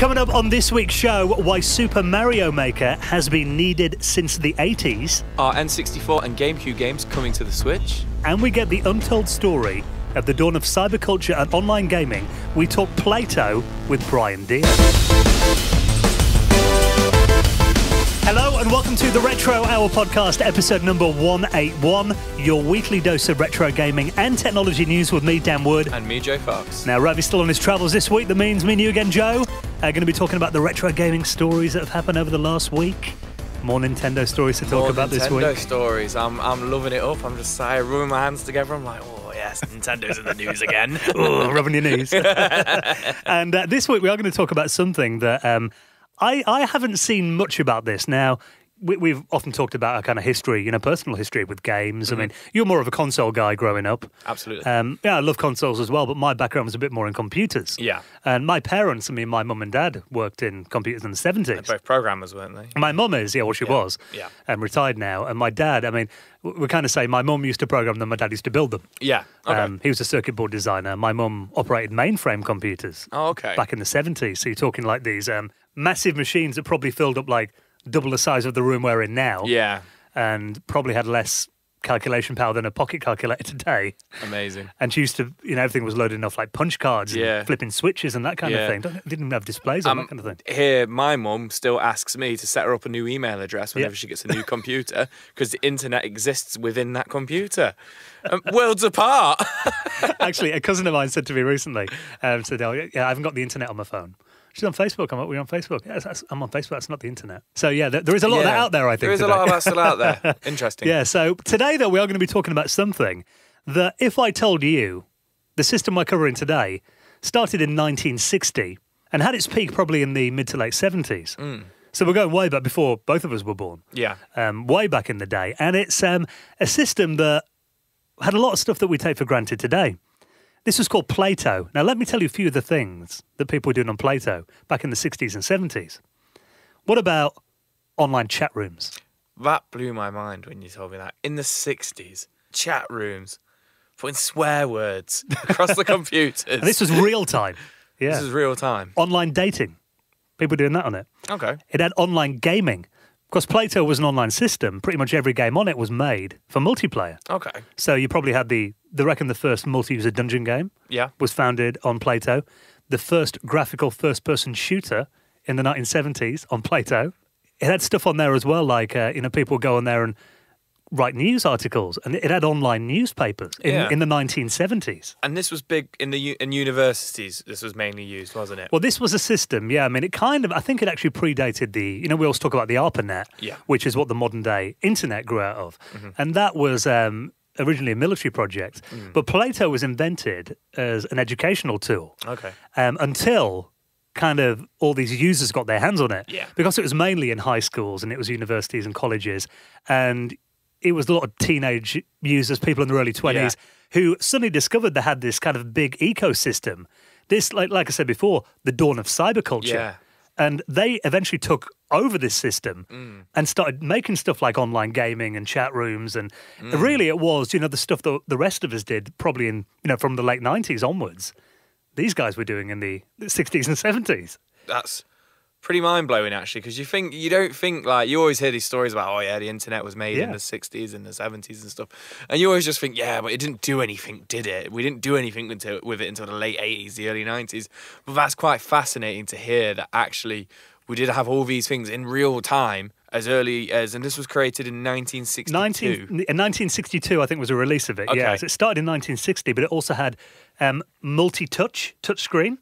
Coming up on this week's show, why Super Mario Maker has been needed since the 80s, Are N64 and GameCube games coming to the Switch? and we get the untold story of the dawn of cyberculture and online gaming. We talk Plato with Brian Dear. Hello and welcome to the Retro Hour podcast, episode number 181, your weekly dose of retro gaming and technology news with me, Dan Wood. And me, Joe Fox. Now, Ravi's still on his travels this week. That means me and you again, Joe, are going to be talking about the retro gaming stories that have happened over the last week. More Nintendo stories to talk More about this Nintendo week. stories. I'm, I'm loving it up. I'm just I rubbing my hands together. I'm like, oh yes, Nintendo's in the news again. Rubbing your knees. and uh, this week we are going to talk about something that um, I, I haven't seen much about this. Now, we, we've often talked about our kind of history, you know, personal history with games. I mean, you're more of a console guy growing up. Absolutely. Um, yeah, I love consoles as well, but my background was a bit more in computers. Yeah. And my parents, I mean, my mum and dad worked in computers in the 70s. Both programmers, weren't they? My mum is, yeah, well, she was. yeah. And retired now. And my dad, I mean, we kind of say my mum used to program them, my dad used to build them. Yeah. Okay. Um, he was a circuit board designer. My mum operated mainframe computers oh, okay. back in the 70s. So you're talking like these um, massive machines that probably filled up like double the size of the room we're in now yeah. and probably had less calculation power than a pocket calculator today. Amazing. And she used to, you know, everything was loaded off like punch cards Yeah. and flipping switches and that kind Yeah. of thing. Don't- Didn't have displays on Um, that kind of thing. Here, my mum still asks me to set her up a new email address whenever Yeah. she gets a new computer because the internet exists within that computer. Um, worlds apart. Actually, a cousin of mine said to me recently, um, said, "Oh, yeah, I haven't got the internet on my phone." She's on Facebook. I'm we're on Facebook. Yes, that's, I'm on Facebook. That's not the internet. So yeah, there, there is a lot of that out there. I think there is today. a lot of that still out there. Interesting. Yeah. So today, though, we are going to be talking about something that, if I told you, the system we're covering today started in 1960 and had its peak probably in the mid to late 70s. Mm. So we're going way back before both of us were born. Yeah. um, way back in the day. And it's um, a system that had a lot of stuff that we take for granted today. This was called Plato. Now, let me tell you a few of the things that people were doing on Plato back in the 60s and 70s. What about online chat rooms? That blew my mind when you told me that. In the 60s, chat rooms, putting swear words across the computers. And this was real time. Yeah. This is real time. online dating. People doing that on it. Okay. It had online gaming. Because Plato was an online system, pretty much every game on it was made for multiplayer. Okay. So you probably had the, the reckon the first multi-user dungeon game Yeah. was founded on Plato. The first graphical first person shooter in the 1970s on Plato. It had stuff on there as well, like, uh, you know, people would go on there and write news articles. And it had online newspapers in, Yeah. in the 1970s. And this was big in the in universities. This was mainly used, wasn't it? Well, this was a system, yeah. I mean, it kind of, I think it actually predated the, you know, we always talk about the ARPANET, Yeah. Which is what the modern day internet grew out of. And that was um, originally a military project. Mm. But Plato was invented as an educational tool. okay. um, until kind of all these users got their hands on it. Yeah. Because it was mainly in high schools and it was universities and colleges. And it was a lot of teenage users, people in their early 20s, Yeah. who suddenly discovered they had this kind of big ecosystem. This, like, like I said before, the dawn of cyberculture. Yeah. And they eventually took over this system Mm. and started making stuff like online gaming and chat rooms. And Mm. really, it was, you know, the stuff that the rest of us did probably in, you know, from the late 90s onwards. These guys were doing in the 60s and 70s. That's pretty mind blowing actually, because you think you don't think like you always hear these stories about oh yeah the internet was made in the 60s and the 70s and stuff, and you always just think yeah but it didn't do anything, did it? We didn't do anything until, with it until the late 80s, the early 90s. But that's quite fascinating to hear that actually we did have all these things in real time as early as and this was created in 1962. 19, in 1962, I think, was a release of it. Yeah, so it started in 1960, but it also had um, multi-touch touchscreen.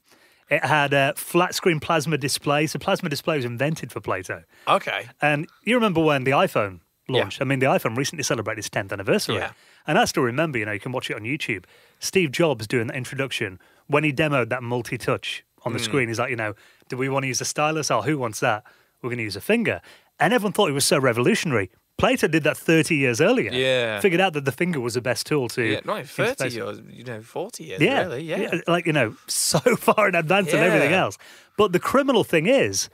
It had a flat screen plasma display. So plasma display was invented for Plato. Okay. And you remember when the iPhone launched? I mean, the iPhone recently celebrated its 10th anniversary. Yeah. And I still remember, you know, you can watch it on YouTube. Steve Jobs doing the introduction when he demoed that multi-touch on Hmm. the screen. He's like, you know, do we want to use a stylus? Oh, who wants that? We're going to use a finger. And everyone thought it was so revolutionary. Plato did that 30 years earlier. Yeah. Figured out that the finger was the best tool to. Yeah, not even 30 years, you know, 40 years, yeah, really. Yeah. Like, you know, so far in advance of everything else. But the criminal thing is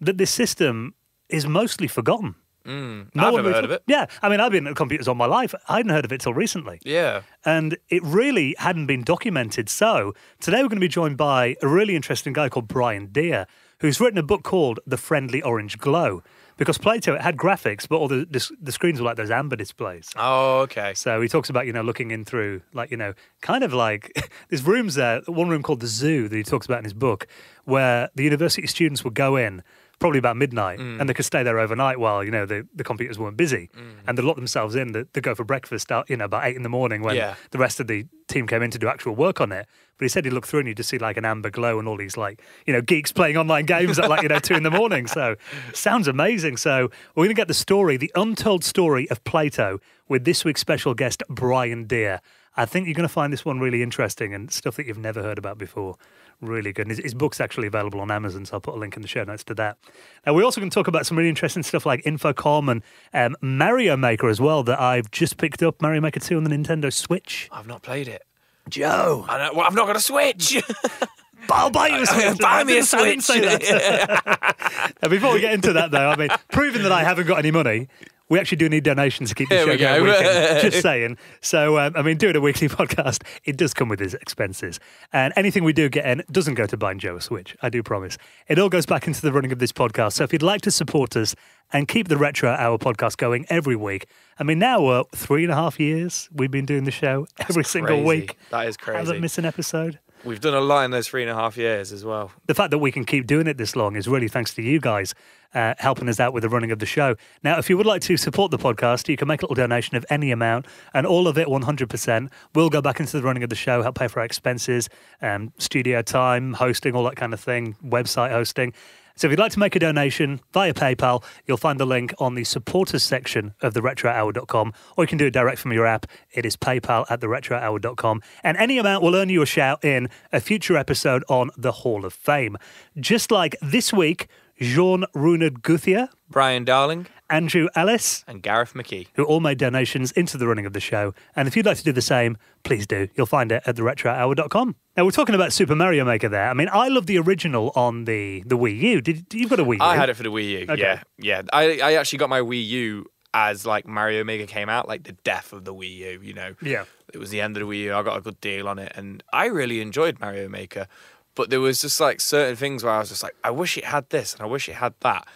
that this system is mostly forgotten. Mm. No I've never heard of it. Yeah, I mean, I've been at computers all my life. I hadn't heard of it till recently. Yeah. And it really hadn't been documented. So today we're going to be joined by a really interesting guy called Brian Dear, who's written a book called The Friendly Orange Glow. Because Plato, it had graphics, but all the, the, the screens were like those amber displays. Oh, okay. So he talks about, you know, looking in through, like, you know, kind of like there's rooms there, one room called the zoo that he talks about in his book, where the university students would go in probably about midnight Mm. and they could stay there overnight while, you know, the, the computers weren't busy. And they lock themselves in, they, they go for breakfast, out, you know, about eight in the morning when Yeah. the rest of the team came in to do actual work on it. But he said he'd look through and you'd just see like an amber glow and all these like, you know, geeks playing online games at like, you know, two in the morning. So sounds amazing. So we're going to get the story, the untold story of Plato with this week's special guest, Brian Dear. I think you're going to find this one really interesting and stuff that you've never heard about before. Really good. And his, his book's actually available on Amazon, so I'll put a link in the show notes to that. Now, we're also going to talk about some really interesting stuff like Infocom and um, Mario Maker as well that I've just picked up. Mario Maker 2 on the Nintendo Switch. I've not played it. Joe, I don't, well, I've not got a Switch. I'll buy you a Switch. Buy me a I didn't say Switch. that. Now, before we get into that, though, I mean, proving that I haven't got any money, we actually do need donations to keep the There show we going. weekend. Just saying. So, um, I mean, doing a weekly podcast, it does come with its expenses. And anything we do get in doesn't go to buying Joe a Switch, I do promise. It all goes back into the running of this podcast. So if you'd like to support us and keep the Retro Hour podcast going every week, I mean, now we're three and a half years we've been doing the show every single crazy. week. That is crazy. Haven't missed an episode. We've done a lot in those three and a half years as well. the fact that we can keep doing it this long is really thanks to you guys uh, helping us out with the running of the show. Now, if you would like to support the podcast, you can make a little donation of any amount, and all of it, 100%, will go back into the running of the show, help pay for our expenses, um, studio time, hosting, all that kind of thing, website hosting. So if you'd like to make a donation via PayPal, you'll find the link on the supporters section of the retrohour.com, or you can do it direct from your app. It is PayPal at the retrohour.com. And any amount will earn you a shout in a future episode on the Hall of Fame. Just like this week, Jean Runard Guthier, Brian Darling Andrew Alles, and Gareth McKee. who all made donations into the running of the show. And if you'd like to do the same, please do. You'll find it at theretrohour.com. Now, we're talking about Super Mario Maker there. I mean, I love the original on the, the Wii U. Did You've got a Wii U? I had it for the Wii U. Okay. Yeah, yeah. I I actually got my Wii U as like Mario Maker came out, like the death of the Wii U. You know, Yeah. it was the end of the Wii U. I got a good deal on it, and I really enjoyed Mario Maker. But there was just like certain things where I was just like, I wish it had this, and I wish it had that.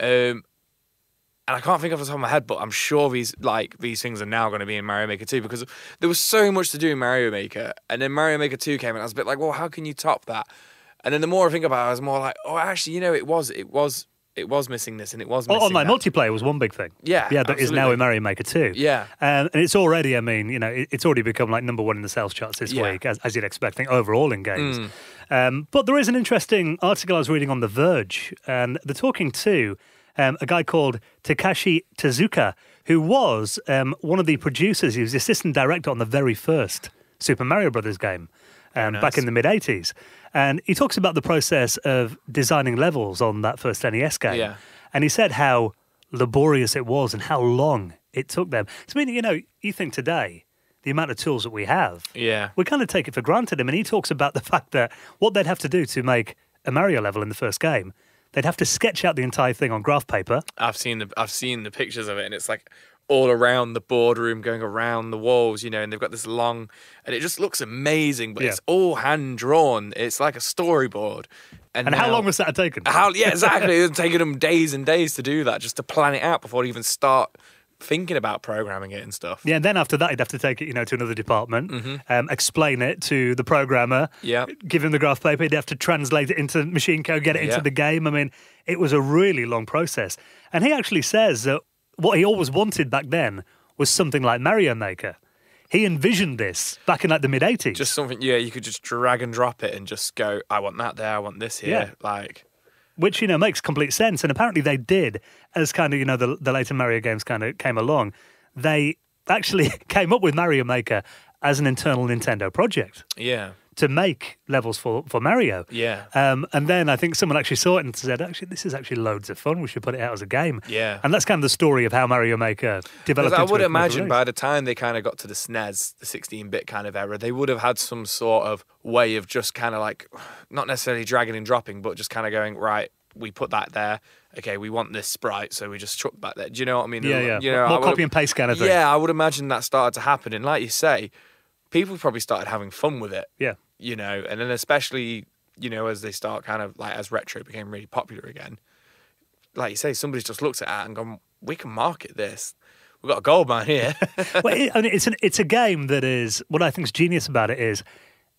Um, and I can't think off the top of my head, but I'm sure these like these things are now going to be in Mario Maker 2 because there was so much to do in Mario Maker, and then Mario Maker 2 came, and I was a bit like, well, how can you top that? And then the more I think about it, I was more like, oh, actually, you know, it was, it was, it was missing this, and it was Well, online that. multiplayer was one big thing. Yeah, Yeah, that is now in Mario Maker 2. Yeah. Um, and it's already, I mean, you know, it, it's already become like number one in the sales charts this Yeah. week, as, as you'd expect, I think, overall in games. Mm. Um, but there is an interesting article I was reading on The Verge, and they're talking to um, a guy called Takashi Tezuka, who was um, one of the producers. He was the assistant director on the very first Super Mario Brothers game um, back in the mid 80s. And he talks about the process of designing levels on that first NES game. Yeah. And he said how laborious it was and how long it took them. So, I mean, you know, you think today, the amount of tools that we have, Yeah. we kind of take it for granted. I mean, he talks about the fact that what they'd have to do to make a Mario level in the first game, they'd have to sketch out the entire thing on graph paper. I've seen the I've seen the pictures of it, and it's like all around the boardroom, going around the walls, you know, and they've got this long, and it just looks amazing. But Yeah. it's all hand drawn. It's like a storyboard. And how now- long was that taken? How? Yeah, exactly. It's taken them days and days to do that, just to plan it out before they even start thinking about programming it and stuff. Yeah, and then after that, he'd have to take it, you know, to another department, um, explain it to the programmer. Yeah. give him the graph paper. He'd have to translate it into machine code, get it into Yeah. the game. I mean, it was a really long process. And he actually says that what he always wanted back then was something like Mario Maker. He envisioned this back in like the mid 80s. Just something, yeah, you could just drag and drop it and just go, I want that there, I want this here. Yeah. Like, which you know makes complete sense. And apparently they did, as kind of you know the the later Mario games kind of came along. They actually came up with Mario Maker as an internal Nintendo project yeah, to make levels for for Mario. yeah. Um, and then I think someone actually saw it and said, "Actually, this is actually loads of fun. We should put it out as a game." Yeah. and that's kind of the story of how Mario Maker developed. I would imagine by the time they kind of got to the SNES, the 16-bit kind of era, they would have had some sort of way of just kind of like, not necessarily dragging and dropping, but just kind of going right. We put that there. Okay, we want this sprite, so we just chuck back there. Do you know what I mean? Yeah, yeah. You know, More copy and paste kind of thing. Yeah, I would imagine that started to happen, and like you say, people probably started having fun with it. yeah. You know, and then especially you know, as they start kind of like as retro became really popular again, like you say, somebody's just looked at that and gone, we can market this. We've got a gold mine here. well, it, I mean, it's an it's a game that is what I think is genius about it is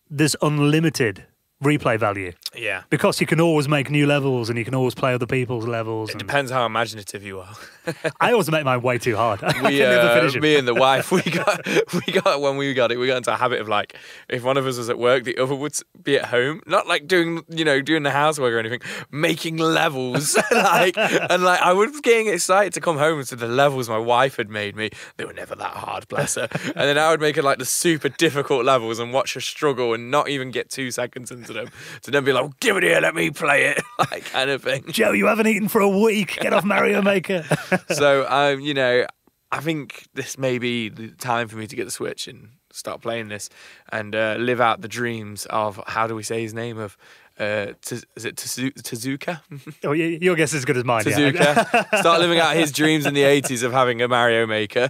there's unlimited replay value yeah. because you can always make new levels and you can always play other people's levels. It depends how imaginative you are. I always make mine way too hard. We, never uh, me and the wife, we got, we got when we got it, we got into a habit of like, if one of us was at work, the other would be at home, not like doing, you know, doing the housework or anything, making levels, like, and like I was getting excited to come home to the levels my wife had made me. They were never that hard, bless her. And then I would make it like the super difficult levels and watch her struggle and not even get two seconds into them, to then be like, give it here, let me play it, like kind of thing. Joe, you haven't eaten for a week. Get off Mario Maker. so um, you know, I think this may be the time for me to get the Switch and start playing this and uh, live out the dreams of how do we say his name of uh, Taz- is it Tezuka? oh, your guess is as good as mine. Yeah. Tezuka. Start living out his dreams in the 80s of having a Mario Maker.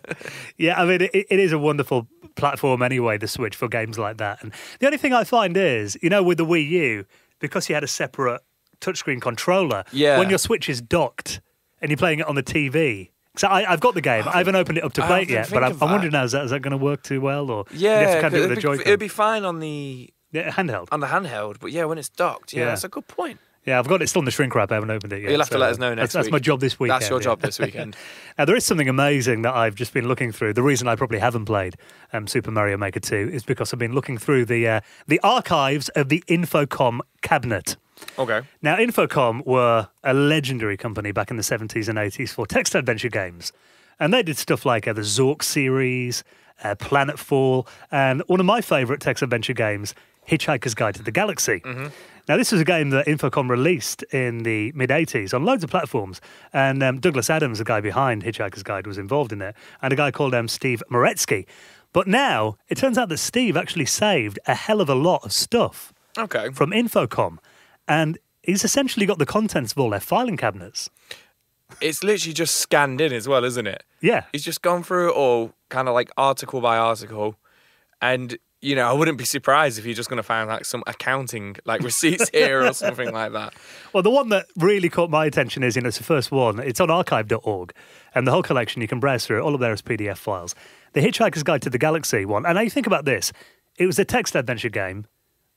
Yeah, I mean, it, it is a wonderful platform anyway, the Switch, for games like that. And the only thing I find is, you know, with the Wii U, because you had a separate touchscreen controller, Yeah. when your Switch is docked and you're playing it on the TV. So I, I've got the game. I haven't opened it up to play it yet, but I'm, I'm wondering now, is that, is that going to work too well? Or you have Yeah, to kind of it it'd, be, be fine on the Yeah, handheld. on the handheld, but yeah, when it's docked, yeah, Yeah. that's a good point. Yeah, I've got it still in the shrink wrap. I haven't opened it yet. You'll have to let us know that's, next That's week. my job this weekend. That's your yeah. job this weekend. Now, there is something amazing that I've just been looking through. The reason I probably haven't played um, Super Mario Maker 2 is because I've been looking through the uh, the archives of the Infocom cabinet. Okay. Now, Infocom were a legendary company back in the 70s and 80s for text adventure games. And they did stuff like uh, the Zork series, uh, Planetfall, and one of my favourite text adventure games, Hitchhiker's Guide to the Galaxy. Now, this was a game that Infocom released in the mid 80s on loads of platforms. And um, Douglas Adams, the guy behind Hitchhiker's Guide, was involved in it, and a guy called um, Steve Meretzky. But now it turns out that Steve actually saved a hell of a lot of stuff Okay. from Infocom, and he's essentially got the contents of all their filing cabinets. It's literally just scanned in as well, isn't it? Yeah, He's just gone through it all, kind of like article by article, and you know, I wouldn't be surprised if you're just going to find like some accounting, like receipts here or something like that. Well, the one that really caught my attention is, you know, it's the first one. It's on archive.org, and the whole collection, you can browse through all of there as PDF files. The Hitchhiker's Guide to the Galaxy one. And now you think about this it was a text adventure game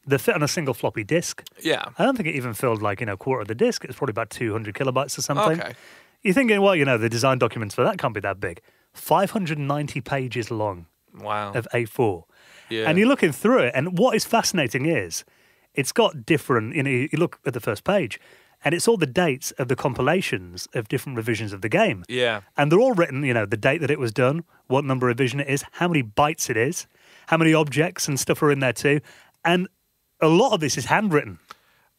that fit on a single floppy disk. Yeah. I don't think it even filled like, you know, a quarter of the disk. It's probably about 200 kilobytes or something. Okay. You're thinking, well, you know, the design documents for that can't be that big. 590 pages long Wow. of A4. Yeah. And you're looking through it, and what is fascinating is it's got different, you know, you look at the first page, and it's all the dates of the compilations of different revisions of the game. Yeah. And they're all written, you know, the date that it was done, what number of revision it is, how many bytes it is, how many objects and stuff are in there too. And a lot of this is handwritten.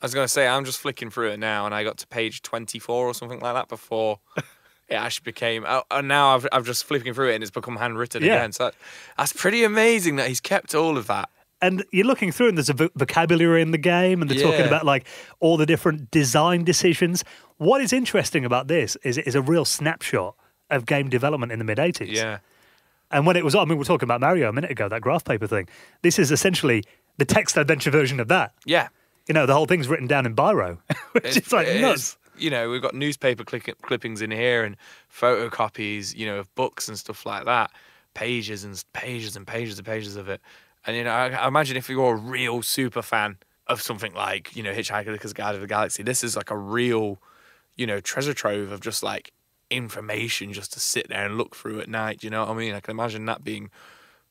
I was going to say, I'm just flicking through it now, and I got to page 24 or something like that before it actually became. oh, And now I've, I've just flipping through it, and it's become handwritten Yeah. again. So that, that's pretty amazing that he's kept all of that. and you're looking through and there's a vo- vocabulary in the game and they're talking about like all the different design decisions what is interesting about this is it is a real snapshot of game development in the mid 80s Yeah. and when it was i mean we were talking about mario a minute ago that graph paper thing this is essentially the text adventure version of that Yeah. you know the whole thing's written down in biro which is like It nuts You know, we've got newspaper clippings in here and photocopies, you know, of books and stuff like that. Pages and pages and pages and pages of it. And, you know, I, I imagine if you're a real super fan of something like, you know, Hitchhiker's Guide to the Galaxy, this is like a real, you know, treasure trove of just like information just to sit there and look through at night. You know what I mean? I can imagine that being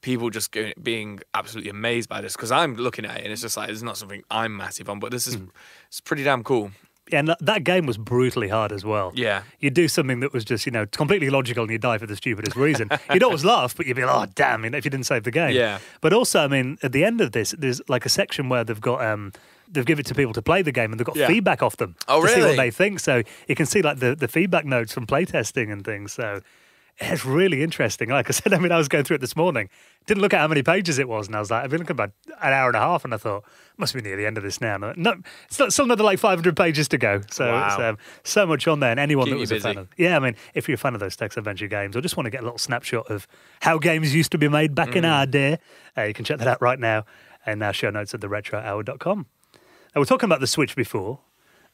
people just going, being absolutely amazed by this because I'm looking at it and it's just like it's not something I'm massive on, but this is hmm. it's pretty damn cool. And that- that game was brutally hard as well Yeah. you'd do something that was just you know completely logical and you'd die for the stupidest reason you'd always laugh but you'd be like oh damn you know, if you didn't save the game Yeah. but also i mean at the end of this there's like a section where they've got um they've given it to people to play the game and they've got Yeah. feedback off them Oh, to see what they think so you can see like the, the feedback notes from playtesting and things so it's really interesting. Like I said, I mean, I was going through it this morning. Didn't look at how many pages it was, and I was like, I've been looking about an hour and a half, and I thought must be near the end of this now. No, no still, still another like 500 pages to go. So it's Wow. um, so much on there. And anyone Keep that was a fan of, yeah, I mean, if you're a fan of those text adventure games, or just want to get a little snapshot of how games used to be made back in Mm. our day, uh, you can check that out right now in our show notes at theretrohour.com. Now, we're talking about the Switch before,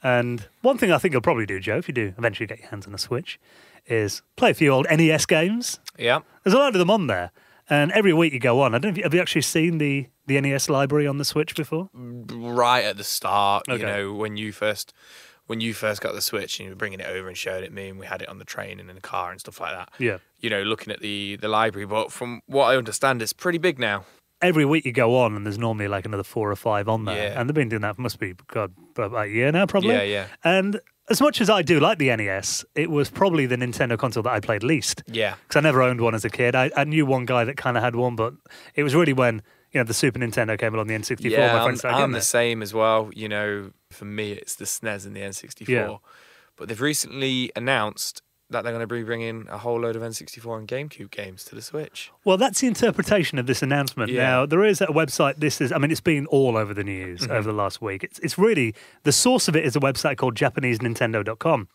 and one thing I think you'll probably do, Joe, if you do eventually get your hands on a Switch, is play a few old NES games. Yeah. There's a lot of them on there, and every week you go on. I don't know if you, have you actually seen the the NES library on the Switch before? Right at the start, Okay. you know, when you first when you first got the Switch and you were bringing it over and showing it me, and we had it on the train and in the car and stuff like that. Yeah. You know, looking at the the library, but from what I understand, it's pretty big now. Every week you go on, and there's normally like another four or five on there, Yeah. and they've been doing that. Must be God about a year now, probably. Yeah, yeah. And as much as I do like the NES, it was probably the Nintendo console that I played least. Yeah. because I never owned one as a kid. I, I knew one guy that kind of had one, but it was really when you know the Super Nintendo came along, the N64. Yeah, my I'm, I'm the it. same as well. You know, for me, it's the SNES and the N64. Yeah. But they've recently announced that they're going to be bringing a whole load of N64 and GameCube games to the Switch. Well, that's the interpretation of this announcement. Yeah. Now, there is a website. This is, I mean, it's been all over the news Mm-hmm. over the last week. It's, it's really the source of it is a website called JapaneseNintendo.com.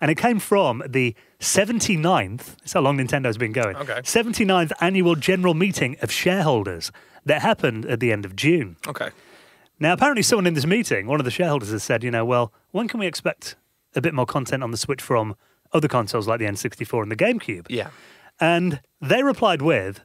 And it came from the 79th, that's how long Nintendo's been going, Okay. 79th annual general meeting of shareholders that happened at the end of June. Okay. Now, apparently, someone in this meeting, one of the shareholders, has said, you know, well, when can we expect a bit more content on the Switch from other consoles like the N64 and the GameCube? Yeah. And they replied with,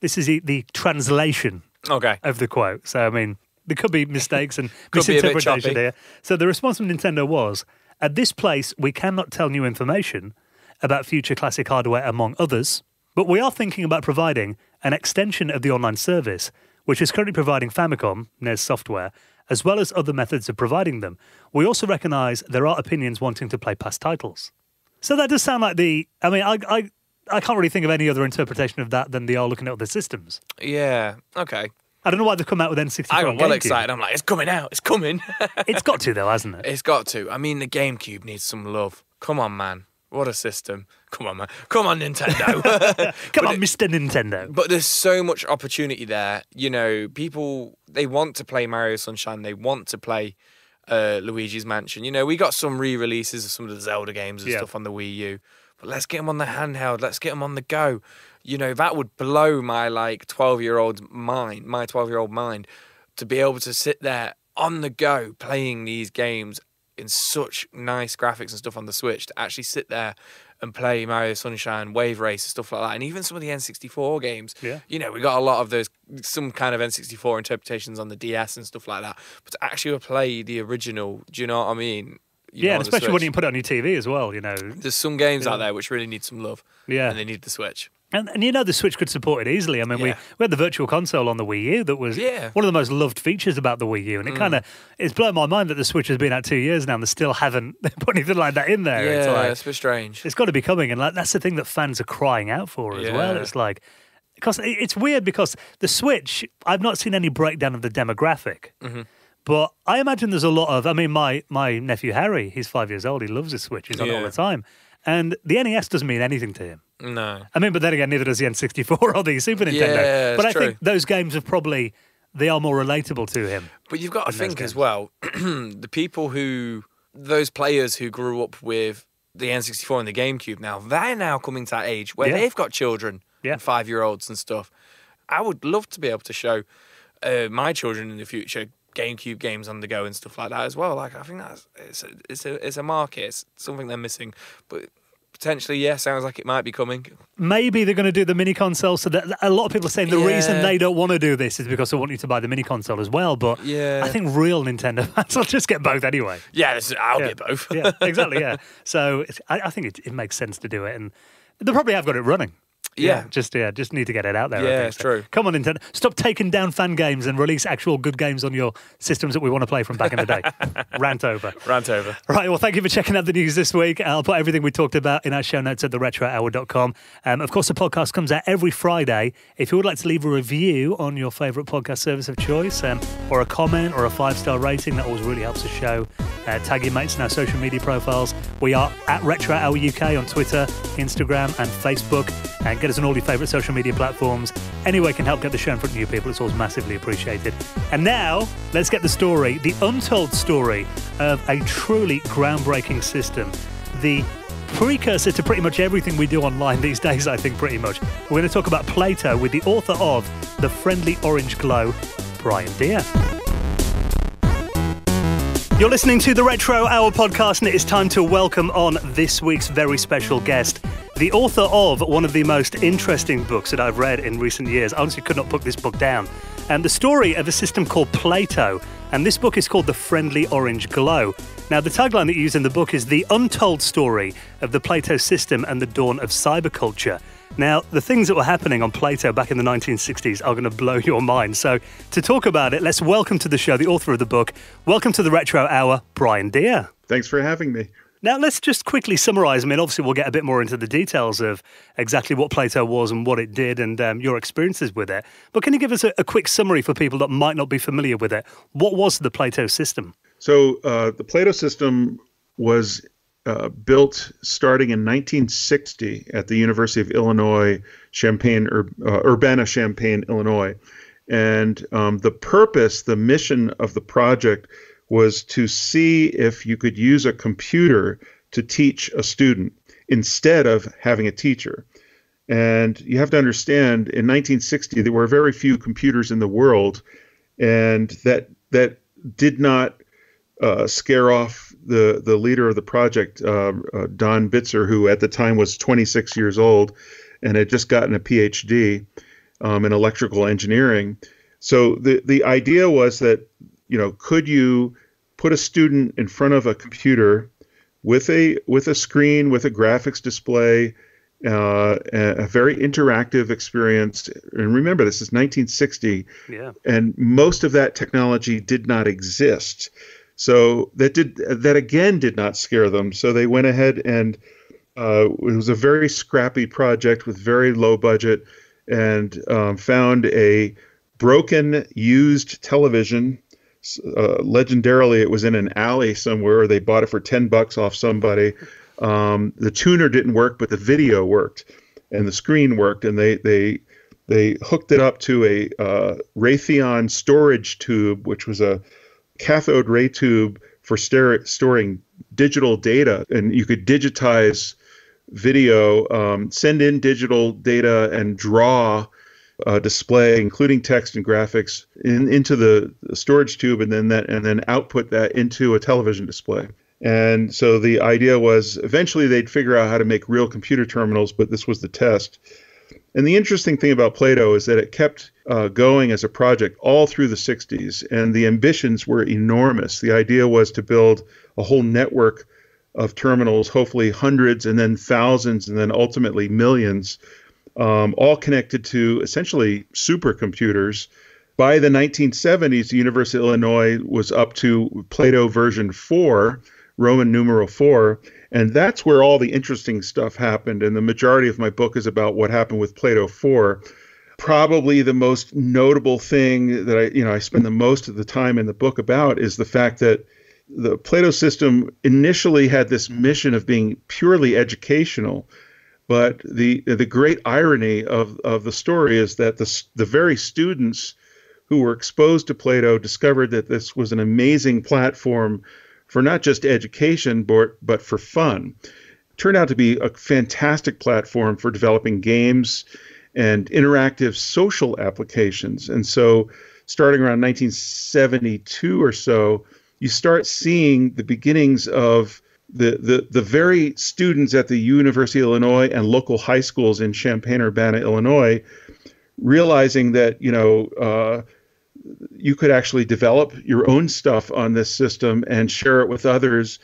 this is the, the translation Okay. of the quote. So, I mean, there could be mistakes and Could be a bit misinterpretation here. So, the response from Nintendo was, at this place, we cannot tell new information about future classic hardware, among others, but we are thinking about providing an extension of the online service, which is currently providing Famicom, NES software, as well as other methods of providing them. We also recognize there are opinions wanting to play past titles. So that does sound like the. I mean, I, I, I can't really think of any other interpretation of that than they are oh, looking at other systems. Yeah. Okay. I don't know why they've come out with N64. I got well GameCube. excited. I'm like, it's coming out. It's coming. It's got to though, hasn't it? it's got to. I mean, the GameCube needs some love. Come on, man. What a system. Come on, man. Come on, Nintendo. Come But on, it- Mr. Nintendo. But there's so much opportunity there. You know, people they want to play Mario Sunshine. They want to play uh, Luigi's Mansion. You know, we got some re-releases of some of the Zelda games and Yeah. stuff on the Wii U. But let's get them on the handheld. Let's get them on the go. You know, that would blow my like 12 year old mind, my 12 year old mind, to be able to sit there on the go playing these games in such nice graphics and stuff on the Switch to actually sit there and play Mario Sunshine, Wave Race, and stuff like that, and even some of the N64 games. Yeah. You know, we got a lot of those, some kind of N64 interpretations on the DS and stuff like that. But to actually play the original, do you know what I mean? You yeah, on and especially when you put it on your TV as well, you know. There's some games Yeah. out there which really need some love. Yeah. And they need the Switch. And, and you know the Switch could support it easily. I mean, we, Yeah. we had the Virtual Console on the Wii U that was Yeah. Mm. one of the most loved features about the Wii U. And it kind of, it's blown my mind that the Switch has been out two years now and they still haven't put anything like that in there. Yeah, it's like, it's a bit strange. it's got to be coming. And like, that's the thing that fans are crying out for as well. It's like, because it's weird because the Switch, I've not seen any breakdown of the demographic. Mm-hmm. But I imagine there's a lot of. I mean, my my nephew Harry, he's five years old. He loves his Switch. He's on it all the time, and the NES doesn't mean anything to him. No. I mean, but then again, neither does the N64 or the Super Nintendo. Yeah, but I it's think those games are probably they are more relatable to him. But you've got to think as well, the people who, those players who grew up with the N64 and the GameCube now, they're now coming to that age where Yeah. they've got children Yeah. and five year olds and stuff. I would love to be able to show uh, my children in the future GameCube games on the go and stuff like that as well. Like I think that's it's a, it's a it's a market. It's something they're missing, but potentially yeah, sounds like it might be coming. Maybe they're going to do the mini console. So that a lot of people are saying the reason they don't want to do this is because they want you to buy the mini console as well. But Yeah. I think real Nintendo fans will just get both anyway. Yeah, this is, I'll Yeah. get both. yeah, exactly. Yeah. So it's, I, I think it, it makes sense to do it, and they probably have got it running. Yeah. just yeah, just need to get it out there. I Yeah, so. true. Come on, Nintendo, stop taking down fan games and release actual good games on your systems that we want to play from back in the day. Rant over. Rant over. Right, well, thank you for checking out the news this week. I'll put everything we talked about in our show notes at theretrohour.com. Um, of course, the podcast comes out every Friday. If you would like to leave a review on your favourite podcast service of choice, um, or a comment or a five star rating, that always really helps the show. Uh, tag your mates in our social media profiles. We are at Retro Hour UK on Twitter, Instagram, and Facebook. And get us on all your favourite social media platforms. Any way can help get the show in front of new people. It's always massively appreciated. And now, let's get the story, the untold story of a truly groundbreaking system. The precursor to pretty much everything we do online these days, I think, pretty much. We're going to talk about Plato with the author of The Friendly Orange Glow, Brian Dear. You're listening to the Retro Hour podcast, and it is time to welcome on this week's very special guest, the author of one of the most interesting books that I've read in recent years. I honestly could not put this book down. And the story of a system called Plato. And this book is called The Friendly Orange Glow. Now, the tagline that you use in the book is the untold story of the Plato system and the dawn of cyberculture. Now, the things that were happening on Plato back in the 1960s are going to blow your mind. So, to talk about it, let's welcome to the show the author of the book. Welcome to the Retro Hour, Brian Dear. Thanks for having me. Now, let's just quickly summarize. I mean, obviously, we'll get a bit more into the details of exactly what Plato was and what it did and um, your experiences with it. But can you give us a, a, quick summary for people that might not be familiar with it? What was the Plato system? So, uh, the Plato system was uh, built starting in 1960 at the University of Illinois, Champaign, Ur- uh, Urbana Champaign, Illinois. And um, the purpose, the mission of the project was to see if you could use a computer to teach a student instead of having a teacher. And you have to understand, in 1960, there were very few computers in the world, and that that did not uh, scare off the the leader of the project, uh, uh, Don Bitzer, who at the time was 26 years old and had just gotten a PhD um, in electrical engineering. So the the idea was that you know could you put a student in front of a computer with a with a screen with a graphics display uh, a, very interactive experience. And remember, this is 1960, yeah. and most of that technology did not exist. So that did that again did not scare them. So they went ahead and uh, it was a very scrappy project with very low budget, and um, found a broken used television uh, legendarily, it was in an alley somewhere. They bought it for ten bucks off somebody. Um, the tuner didn't work, but the video worked, and the screen worked, and they they they hooked it up to a uh, Raytheon storage tube, which was a cathode ray tube for storing digital data, and you could digitize video, um, send in digital data, and draw uh, display, including text and graphics, in, into the storage tube, and then that and then output that into a television display. And so the idea was eventually they'd figure out how to make real computer terminals, but this was the test. And the interesting thing about Plato is that it kept uh, going as a project all through the 60s, and the ambitions were enormous. The idea was to build a whole network of terminals, hopefully hundreds and then thousands and then ultimately millions um, all connected to essentially supercomputers. By the 1970s, the University of Illinois was up to Plato version 4, Roman numeral 4, and that's where all the interesting stuff happened. And the majority of my book is about what happened with Plato 4. Probably the most notable thing that I, you know, I spend the most of the time in the book about is the fact that the Plato system initially had this mission of being purely educational, but the the great irony of, of the story is that the the very students who were exposed to Plato discovered that this was an amazing platform for not just education but but for fun. Turned out to be a fantastic platform for developing games and interactive social applications. And so, starting around 1972 or so, you start seeing the beginnings of the, the, the very students at the University of Illinois and local high schools in Champaign Urbana, Illinois, realizing that you know uh, you could actually develop your own stuff on this system and share it with others.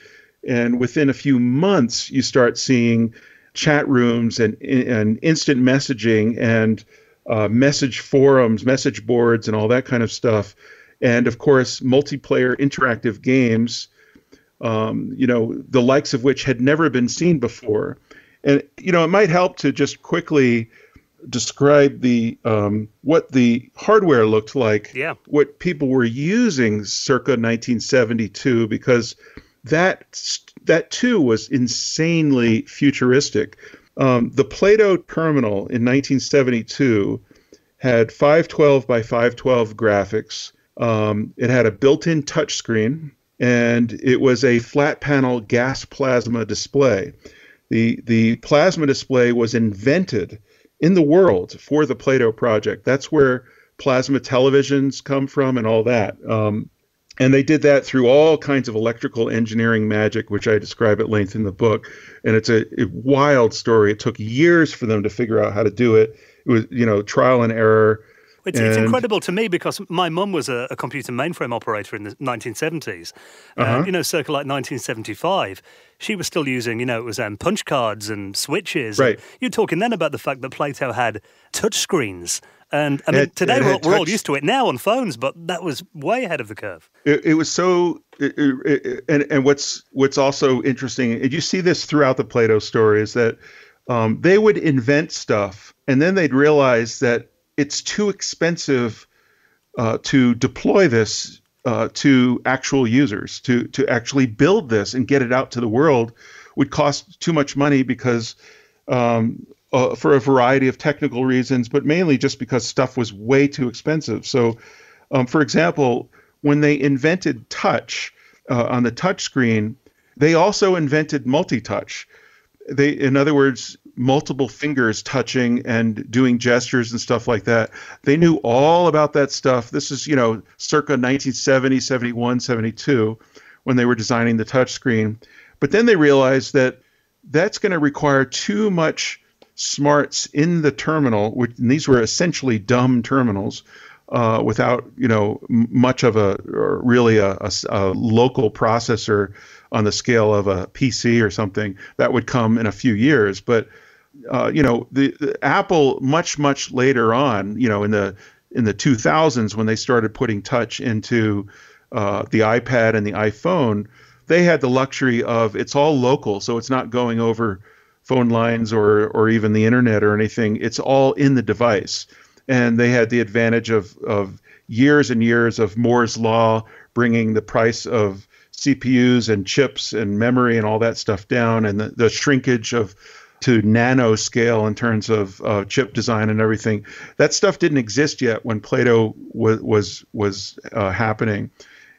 And within a few months, you start seeing chat rooms and, and instant messaging and uh, message forums, message boards, and all that kind of stuff. And of course, multiplayer interactive games um, you know, the likes of which had never been seen before. And you know, it might help to just quickly describe the um, what the hardware looked like, yeah. what people were using circa 1972, because that that too was insanely futuristic. Um, the Plato terminal in 1972 had 512 by 512 graphics. Um, it had a built-in touchscreen and it was a flat panel gas plasma display. The, the plasma display was invented in the world for the Plato project. That's where plasma televisions come from and all that. Um, and they did that through all kinds of electrical engineering magic, which I describe at length in the book. And it's a, a, wild story. It took years for them to figure out how to do it. It was, you know, trial and error. It's, it's incredible to me because my mum was a, a, computer mainframe operator in the 1970s. Uh, uh-huh. Uh, you know, circa like 1975. She was still using, you know, it was um, punch cards and switches. Right. And you're talking then about the fact that Plato had touch screens and I mean, it, today it we're, we're, all used to it now on phones, but that was way ahead of the curve. It, it was so, and and what's what's also interesting, and you see this throughout the Plato story, is that um, they would invent stuff, and then they'd realize that it's too expensive uh, to deploy this uh, to actual users, to to actually build this and get it out to the world, would cost too much money because um, uh, for a variety of technical reasons, but mainly just because stuff was way too expensive. So, um, for example, when they invented touch uh, on the touch screen, they also invented multi-touch. They, in other words, multiple fingers touching and doing gestures and stuff like that. They knew all about that stuff. This is, you know, circa 1970, 71, 72 when they were designing the touch screen. But then they realized that that's going to require too much smarts in the terminal, which these were essentially dumb terminals. Uh, without you know much of a or really a, a, a, local processor on the scale of a PC or something that would come in a few years. But uh, you know the, the, Apple much much later on, you know in the in the 2000s when they started putting touch into uh, the iPad and the iPhone, they had the luxury of it's all local, so it's not going over phone lines or or even the internet or anything. It's all in the device, and they had the advantage of of years and years of Moore's law bringing the price of CPUs and chips and memory and all that stuff down, and the, the shrinkage of to nano scale in terms of uh, chip design and everything. That stuff didn't exist yet when Plato was was was uh, happening,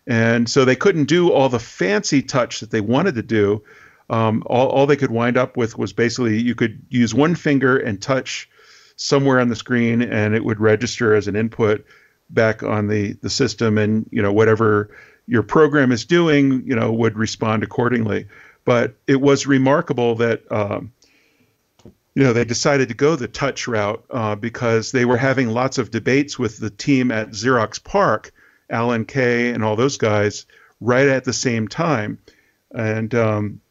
and so they couldn't do all the fancy touch that they wanted to do um, all, all they could wind up with was basically you could use one finger and touch somewhere on the screen and it would register as an input back on the, the system and you know whatever your program is doing you know would respond accordingly but it was remarkable that um, you know they decided to go the touch route uh, because they were having lots of debates with the team at Xerox PARC, alan kay and all those guys right at the same time and um,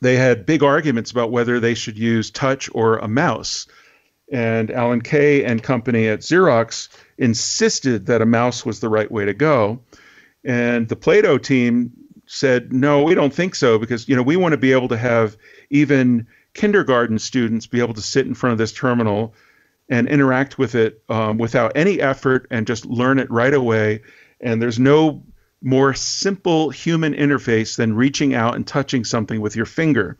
they had big arguments about whether they should use touch or a mouse. And Alan Kay and company at Xerox insisted that a mouse was the right way to go. And the Plato team said, no, we don't think so because you know we want to be able to have even kindergarten students be able to sit in front of this terminal and interact with it um, without any effort and just learn it right away. And there's no more simple human interface than reaching out and touching something with your finger.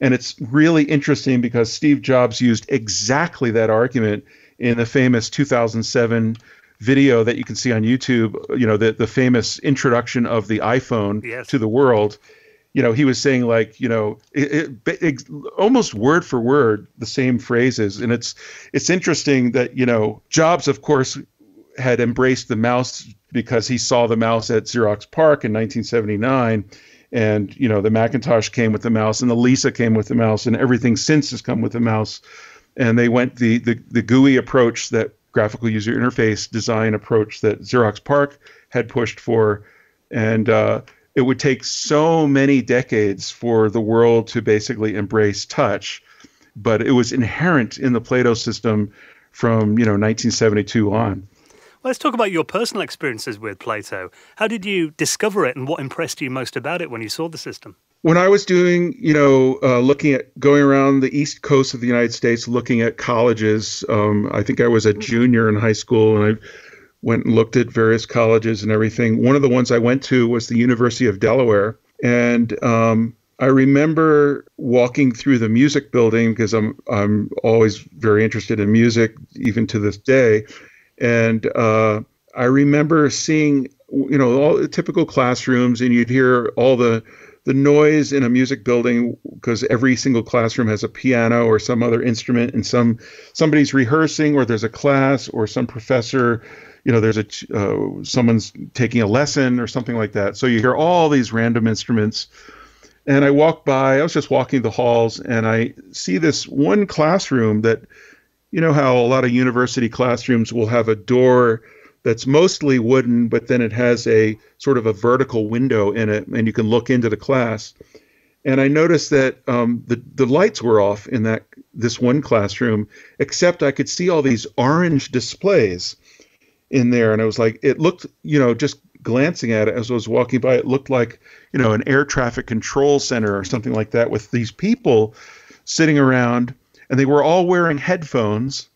And it's really interesting because Steve Jobs used exactly that argument in the famous 2007 video that you can see on YouTube, you know, the, the famous introduction of the iPhone yes. to the world. You know, he was saying like, you know, it, it, it, almost word for word the same phrases, and it's it's interesting that you know Jobs, of course, had embraced the mouse because he saw the mouse at Xerox PARC in 1979 and you know the Macintosh came with the mouse and the Lisa came with the mouse and everything since has come with the mouse and they went the the, the GUI approach that graphical user interface design approach that Xerox PARC had pushed for and uh, it would take so many decades for the world to basically embrace touch but it was inherent in the Plato system from you know 1972 on Let's talk about your personal experiences with Plato. How did you discover it and what impressed you most about it when you saw the system? When I was doing, you know, uh, looking at going around the east coast of the United States, looking at colleges, um, I think I was a junior in high school and I went and looked at various colleges and everything. One of the ones I went to was the University of Delaware. And um, I remember walking through the music building because I'm I'm always very interested in music, even to this day. And uh, I remember seeing, you know, all the typical classrooms, and you'd hear all the the noise in a music building because every single classroom has a piano or some other instrument, and some somebody's rehearsing, or there's a class, or some professor, you know, there's a uh, someone's taking a lesson or something like that. So you hear all these random instruments. And I walk by, I was just walking the halls, and I see this one classroom that, you know, how a lot of university classrooms will have a door that's mostly wooden, but then it has a sort of a vertical window in it, and you can look into the class. And I noticed that um, the the lights were off in that this one classroom, except I could see all these orange displays in there, and I was like, it looked, you know, just glancing at it as I was walking by, it looked like, you know, an air traffic control center or something like that with these people sitting around. And they were all wearing headphones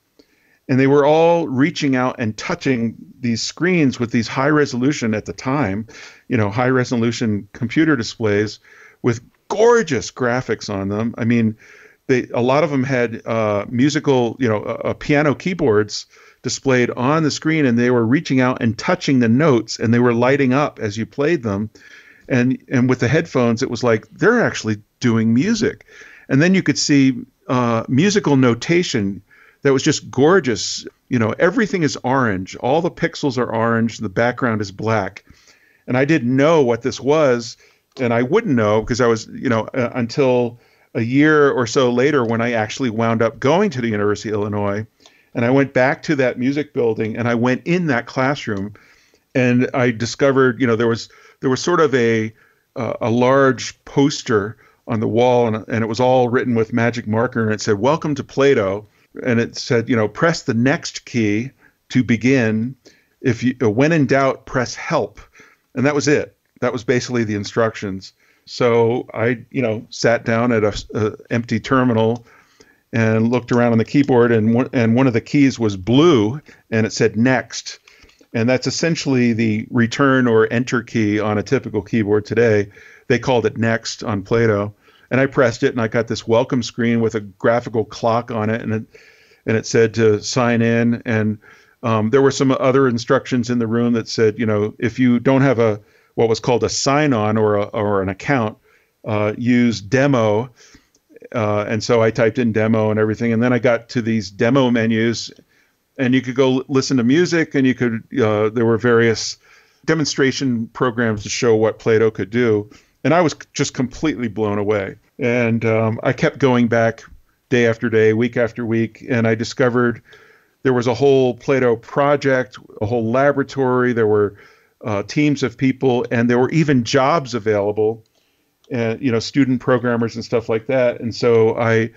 and they were all reaching out and touching these screens with these high resolution at the time, you know, high resolution computer displays with gorgeous graphics on them. I mean, they a lot of them had uh, musical, you know, uh, piano keyboards displayed on the screen and they were reaching out and touching the notes and they were lighting up as you played them and and with the headphones it was like they're actually doing music and then you could see uh, musical notation that was just gorgeous. You know everything is orange. All the pixels are orange the background is black. And i didn't know what this was and i wouldn't know because i was you know uh, until a year or so later when i actually wound up going to the university of illinois. And I went back to that music building and I went in that classroom and I discovered, you know, there was there was sort of a uh, a large poster on the wall and, and it was all written with magic marker and it said welcome to Plato and it said, you know, press the next key to begin. If you uh, when in doubt press help. And that was it. That was basically the instructions. So I, you know, sat down at a, a empty terminal and looked around on the keyboard, and one, and one of the keys was blue, and it said next. And that's essentially the return or enter key on a typical keyboard today. They called it next on Plato. And I pressed it, and I got this welcome screen with a graphical clock on it, and it, and it said to sign in. And um, there were some other instructions in the room that said, you know, if you don't have a what was called a sign on or a, or an account, uh, use demo. Uh, and so I typed in demo and everything, and then I got to these demo menus, and you could go listen to music, and you could uh, there were various demonstration programs to show what Plato could do, and I was just completely blown away. And um, I kept going back day after day, week after week, and I discovered there was a whole Plato project, a whole laboratory. There were uh, teams of people, and there were even jobs available and you know student programmers and stuff like that and so i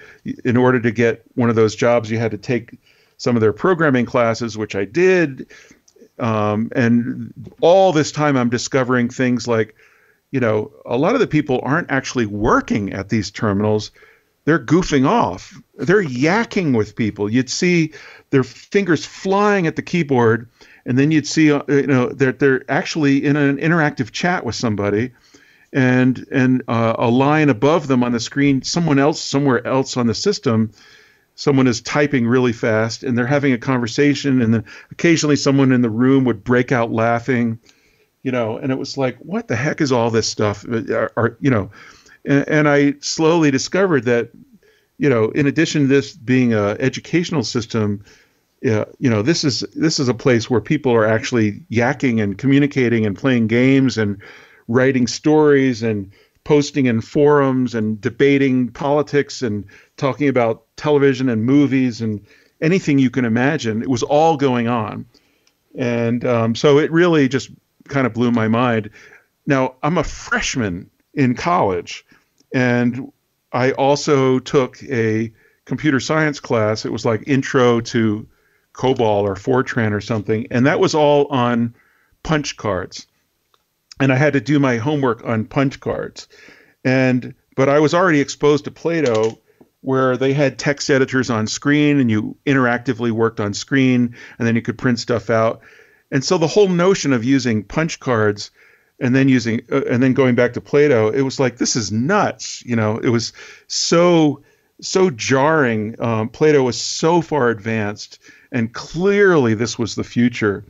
in order to get one of those jobs you had to take some of their programming classes which i did um, and all this time i'm discovering things like you know a lot of the people aren't actually working at these terminals. They're goofing off. They're yakking with people. You'd see their fingers flying at the keyboard and then you'd see uh, you know they're, they're actually in an interactive chat with somebody and and uh, a line above them on the screen, someone else somewhere else on the system, someone is typing really fast, and they're having a conversation, and then occasionally someone in the room would break out laughing, you know, and it was like, what the heck is all this stuff? Are, are you know, and, and I slowly discovered that, you know, in addition to this being a educational system. Yeah, you know, this is this is a place where people are actually yakking and communicating and playing games and writing stories and posting in forums and debating politics and talking about television and movies and anything you can imagine. It was all going on. And um, so it really just kind of blew my mind. Now, I'm a freshman in college, and I also took a computer science class. It was like intro to COBOL or Fortran or something, and that was all on punch cards and I had to do my homework on punch cards. And but I was already exposed to Plato where they had text editors on screen and you interactively worked on screen and then you could print stuff out. And so the whole notion of using punch cards and then using uh, and then going back to Plato, it was like this is nuts. You know, it was so so jarring. Um, Plato was so far advanced, and clearly this was the future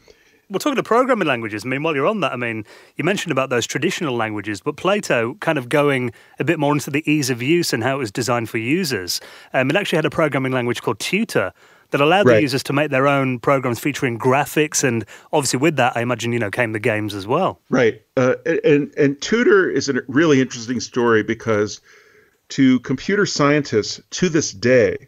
we're talking to programming languages. I mean, while you're on that, I mean, you mentioned about those traditional languages, but Plato kind of going a bit more into the ease of use and how it was designed for users. Um, it actually had a programming language called Tutor that allowed the users to make their own programs featuring graphics, and obviously with that, I imagine you know came the games as well. Right. Uh, and and Tutor is a really interesting story because to computer scientists to this day,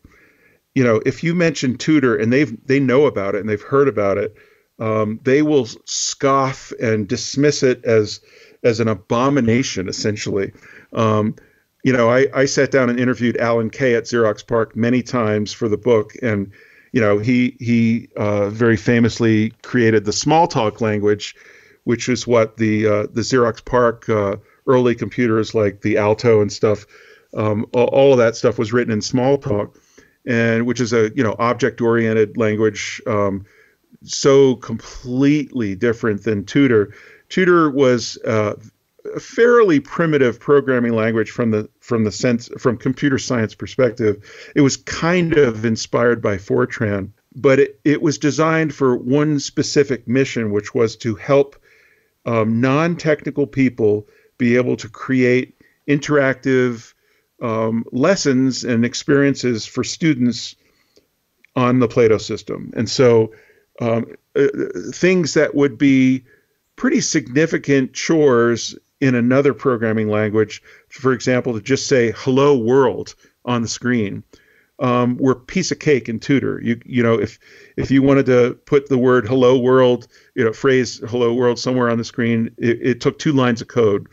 you know, if you mention Tutor and they've they know about it and they've heard about it, um, they will scoff and dismiss it as as an abomination, essentially. Um, you know, I, I sat down and interviewed Alan Kay at Xerox PARC many times for the book, and you know, he he uh, very famously created the Smalltalk language, which is what the uh, the Xerox PARC uh, early computers like the Alto and stuff, um, all, of that stuff was written in Smalltalk, and which is a you know object oriented language, um, so completely different than Tutor. Tutor was uh, fairly primitive programming language from the from the sense from computer science perspective. It was kind of inspired by Fortran, but it, it was designed for one specific mission, which was to help um, non-technical people be able to create interactive um, lessons and experiences for students on the Plato system. And so um, uh, things that would be pretty significant chores in another programming language, for example, to just say "Hello World" on the screen, um, were piece of cake in Tutor. You you know if if you wanted to put the word "Hello World," you know phrase "Hello World" somewhere on the screen, it, it took two lines of code,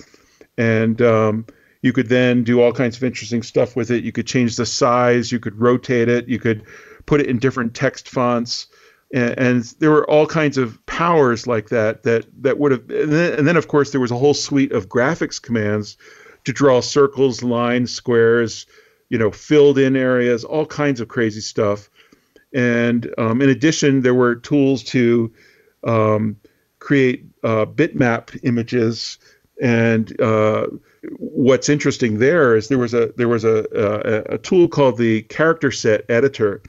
and um, you could then do all kinds of interesting stuff with it. You could change the size, you could rotate it, you could put it in different text fonts and, and there were all kinds of powers like that that that would have and then, and then of course there was a whole suite of graphics commands to draw circles lines squares you know filled in areas all kinds of crazy stuff. And um, in addition there were tools to um, create uh, bitmap images. And uh, what's interesting there is there was a there was a, a, a tool called the character set editor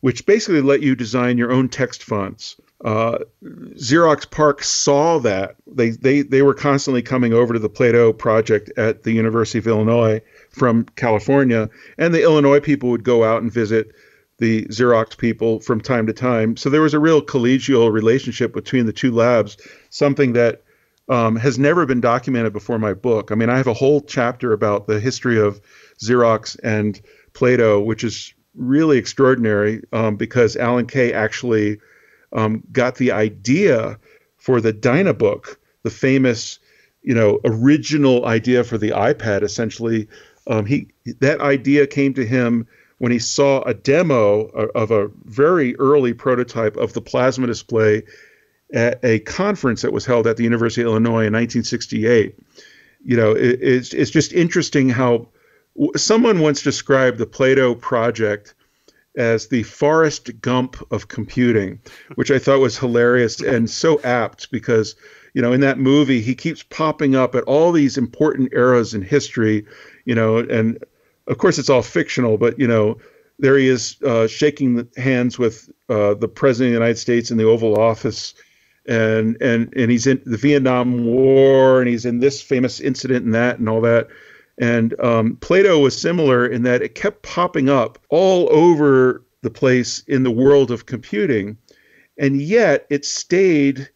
which basically let you design your own text fonts. Uh, Xerox PARC saw that they, they they were constantly coming over to the Plato project at the University of Illinois from California, and the Illinois people would go out and visit the Xerox people from time to time. So there was a real collegial relationship between the two labs, something that um, has never been documented before my book. I mean, I have a whole chapter about the history of Xerox and Plato, which is really extraordinary um, because Alan Kay actually um, got the idea for the Dynabook, the famous, you know, original idea for the iPad. Essentially, um, he that idea came to him when he saw a demo of a very early prototype of the plasma display at a conference that was held at the University of Illinois in 1968. You know, it, it's it's just interesting how someone once described the Plato project as the Forrest Gump of computing, which I thought was hilarious and so apt because, you know, in that movie, he keeps popping up at all these important eras in history, you know, and of course it's all fictional, but, you know, there he is uh, shaking hands with uh, the president of the United States in the Oval Office. And, and and he's in the Vietnam War, and he's in this famous incident and that and all that. And um, Plato was similar in that it kept popping up all over the place in the world of computing, and yet it stayed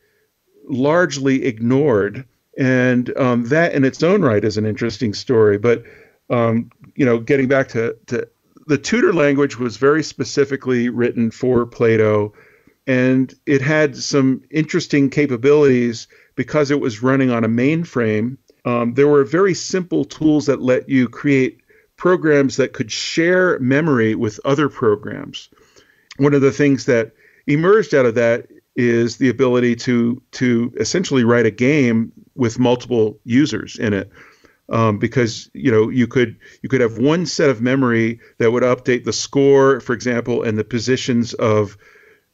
largely ignored. And um, that, in its own right, is an interesting story. But um, you know, getting back to, to the Tutor language was very specifically written for Plato, and it had some interesting capabilities because it was running on a mainframe um, there were very simple tools that let you create programs that could share memory with other programs. One of the things that emerged out of that is the ability to to essentially write a game with multiple users in it. Um, because you know you could you could have one set of memory that would update the score, for example, and the positions of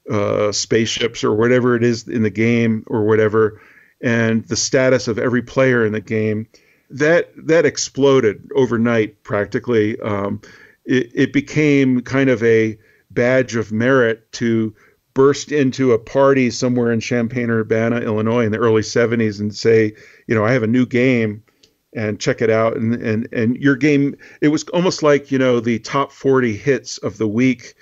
uh, spaceships or whatever it is in the game or whatever, and the status of every player in the game, that that exploded overnight practically. Um, it, it became kind of a badge of merit to burst into a party somewhere in Champaign Urbana, Illinois, in the early '70s and say, you know, I have a new game, and check it out. And and and your game, it was almost like you know the top 40 hits of the week.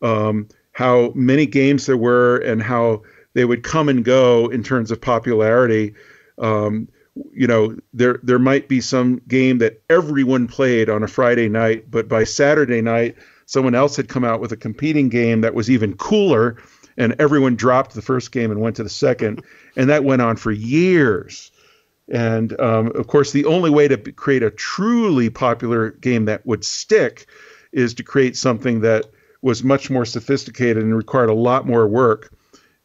Um, how many games there were and how they would come and go in terms of popularity. Um, you know, there there might be some game that everyone played on a Friday night, but by Saturday night, someone else had come out with a competing game that was even cooler, and everyone dropped the first game and went to the second, and that went on for years. And um, of course, the only way to create a truly popular game that would stick is to create something that was much more sophisticated and required a lot more work.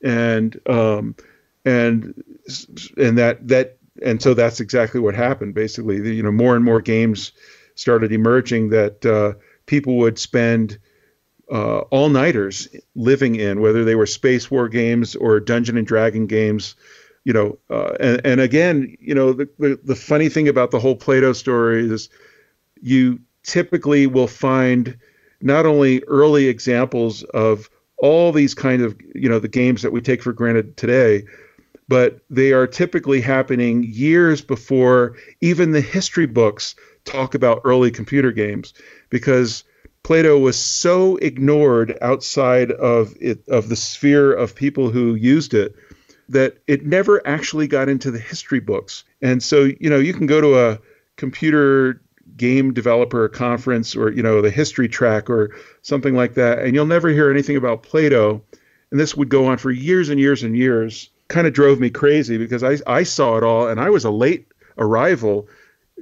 And um, and and that that and so that's exactly what happened. Basically, you know, more and more games started emerging that uh, people would spend uh, all nighters living in, whether they were space war games or Dungeon and Dragon games you know, uh, and and again, you know, the, the the funny thing about the whole Plato story is you typically will find not only early examples of all these kind of you know the games that we take for granted today but they are typically happening years before even the history books talk about early computer games because Plato was so ignored outside of it of the sphere of people who used it that it never actually got into the history books. And so, you know, you can go to a computer game developer conference or, you know, the history track or something like that, and you'll never hear anything about Plato. And this would go on for years and years and years. Kind of drove me crazy because I, I saw it all and I was a late arrival,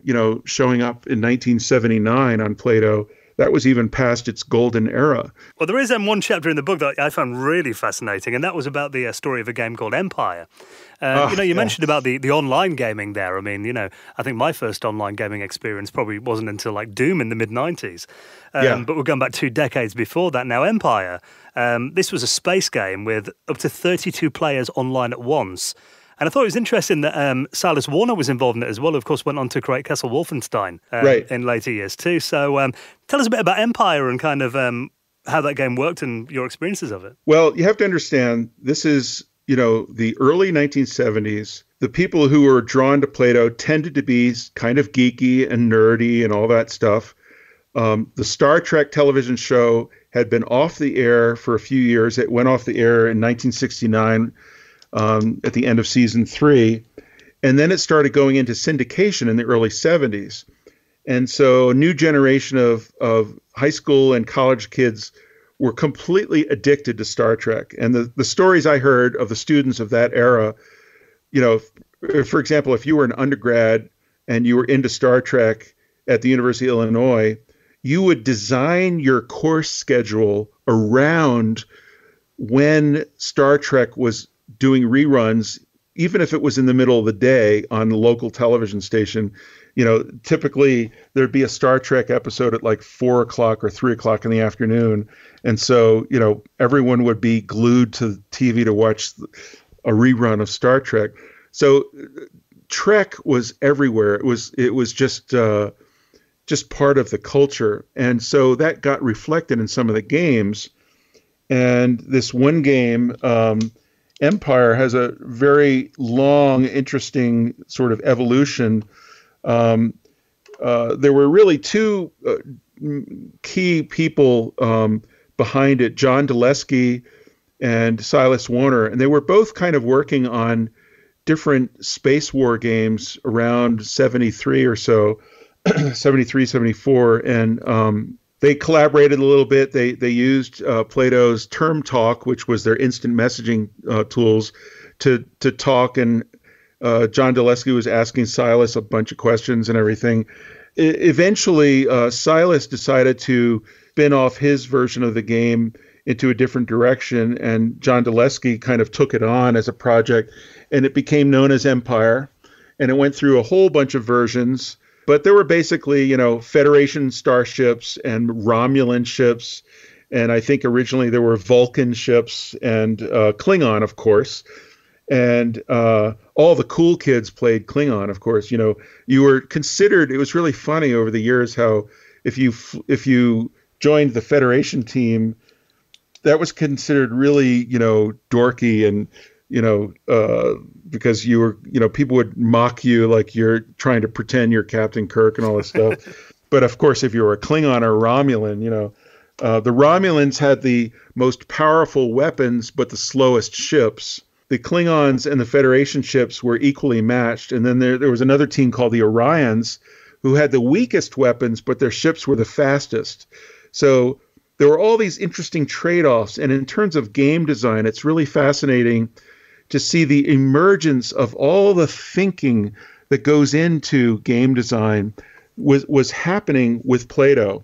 you know, showing up in 1979 on Plato that was even past its golden era. Well, there is um, one chapter in the book that I found really fascinating, and that was about the uh, story of a game called Empire. Uh, you know, you yeah. mentioned about the, the online gaming there. I mean, you know, I think my first online gaming experience probably wasn't until like Doom in the mid 90s. Um, yeah. But we're going back two decades before that now. Empire, um, this was a space game with up to 32 players online at once. And I thought it was interesting that um, Silas Warner was involved in it as well. Of course, went on to create Castle Wolfenstein um, right. in later years too. So um, tell us a bit about Empire and kind of um, how that game worked and your experiences of it. Well, you have to understand this is, you know, the early 1970s. The people who were drawn to Plato tended to be kind of geeky and nerdy and all that stuff. Um, the Star Trek television show had been off the air for a few years. It went off the air in 1969 um, at the end of season three. And then it started going into syndication in the early 70s. And so a new generation of, of high school and college kids were completely addicted to Star Trek. And the, the stories I heard of the students of that era, you know, if, for example, if you were an undergrad and you were into Star Trek at the University of Illinois, you would design your course schedule around when Star Trek was doing reruns, even if it was in the middle of the day on the local television station. You know, typically there'd be a Star Trek episode at like four o'clock or three o'clock in the afternoon. And so, you know, everyone would be glued to TV to watch a rerun of Star Trek. So Trek was everywhere. It was it was just uh, just part of the culture, and so that got reflected in some of the games. And this one game, um, empire has a very long, interesting sort of evolution. Um, uh, there were really two uh, key people um, behind it John Daleske and Silas Warner, and they were both kind of working on different space war games around 73 or so, 73, 74. And um, they collaborated a little bit. They they used uh, Plato's Term Talk, which was their instant messaging uh, tools, to to talk. And uh, John Daleske was asking Silas a bunch of questions and everything. I, eventually, uh, Silas decided to spin off his version of the game into a different direction, and John Daleske kind of took it on as a project, and it became known as Empire. And it went through a whole bunch of versions but there were basically, you know, Federation starships and Romulan ships. And I think originally there were Vulcan ships and uh, Klingon, of course. And uh, all the cool kids played Klingon, of course. You know, you were considered. It was really funny over the years how if you if you joined the Federation team, that was considered really, you know, dorky and you know, uh, because you were, you know, people would mock you like you're trying to pretend you're Captain Kirk and all this stuff. but of course, if you were a Klingon or a Romulan, you know, Uh, the Romulans had the most powerful weapons, but the slowest ships. The Klingons and the Federation ships were equally matched. And then there, there was another team called the Orions, who had the weakest weapons, but their ships were the fastest. So there were all these interesting trade offs. And in terms of game design, it's really fascinating to see the emergence of all the thinking that goes into game design was was happening with Plato.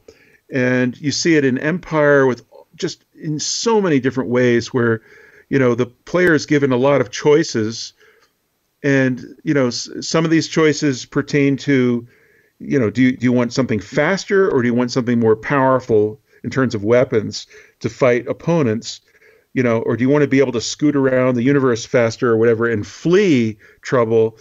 And you see it in Empire with just in so many different ways where you know the player is given a lot of choices. And you know some of these choices pertain to you know do you, do you want something faster or do you want something more powerful in terms of weapons to fight opponents you know or do you want to be able to scoot around the universe faster or whatever and flee trouble?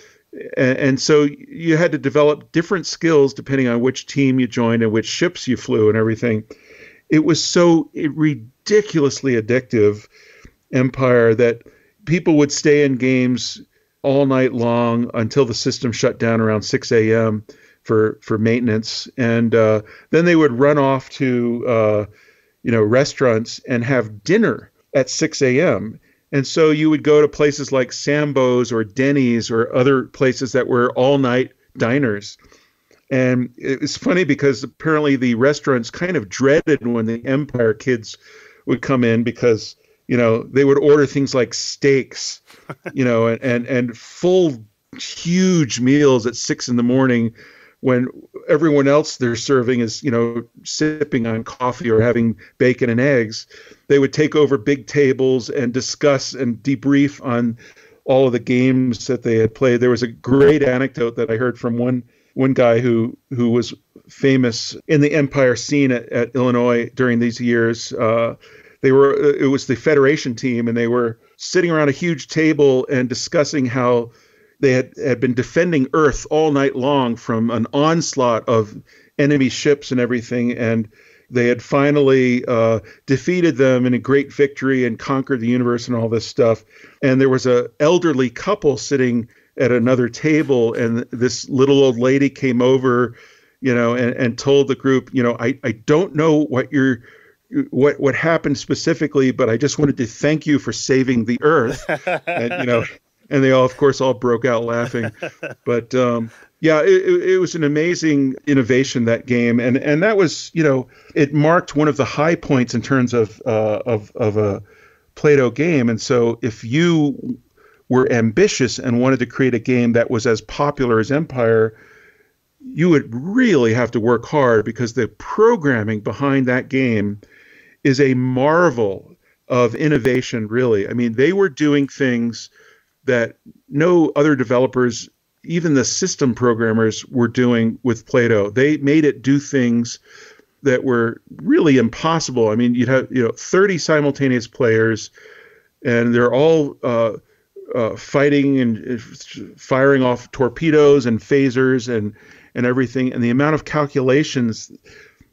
And, and so you had to develop different skills depending on which team you joined and which ships you flew and everything. It was so ridiculously addictive empire that people would stay in games all night long until the system shut down around 6 a.m. for for maintenance, and uh, then they would run off to uh, you know restaurants and have dinner at 6 a.m. And so you would go to places like Sambo's or Denny's or other places that were all night diners. And it's funny because apparently the restaurants kind of dreaded when the Empire kids would come in because you know they would order things like steaks you know and and, and full huge meals at six in the morning when everyone else they're serving is you know sipping on coffee or having bacon and eggs. They would take over big tables and discuss and debrief on all of the games that they had played. There was a great anecdote that i heard from one one guy who who was famous in the empire scene at, at illinois during these years uh, they were uh, it was the federation team and they were sitting around a huge table and discussing how they had, had been defending earth all night long from an onslaught of enemy ships and everything and they had finally uh, defeated them in a great victory and conquered the universe and all this stuff. And there was a elderly couple sitting at another table and this little old lady came over you know and, and told the group you know I, I don't know what you're what what happened specifically, but I just wanted to thank you for saving the earth. and, you know, and they all, of course, all broke out laughing. But um, yeah, it, it, was an amazing innovation that game, and and that was you know it marked one of the high points in terms of uh, of of a Plato game. And so if you were ambitious and wanted to create a game that was as popular as Empire, you would really have to work hard because the programming behind that game is a marvel of innovation, really. I mean, they were doing things that no other developers, even the system programmers, were doing with Plato. They made it do things that were really impossible. I mean, you'd have you know 30 simultaneous players, and they're all uh, uh, fighting and uh, firing off torpedoes and phasers and and everything, and the amount of calculations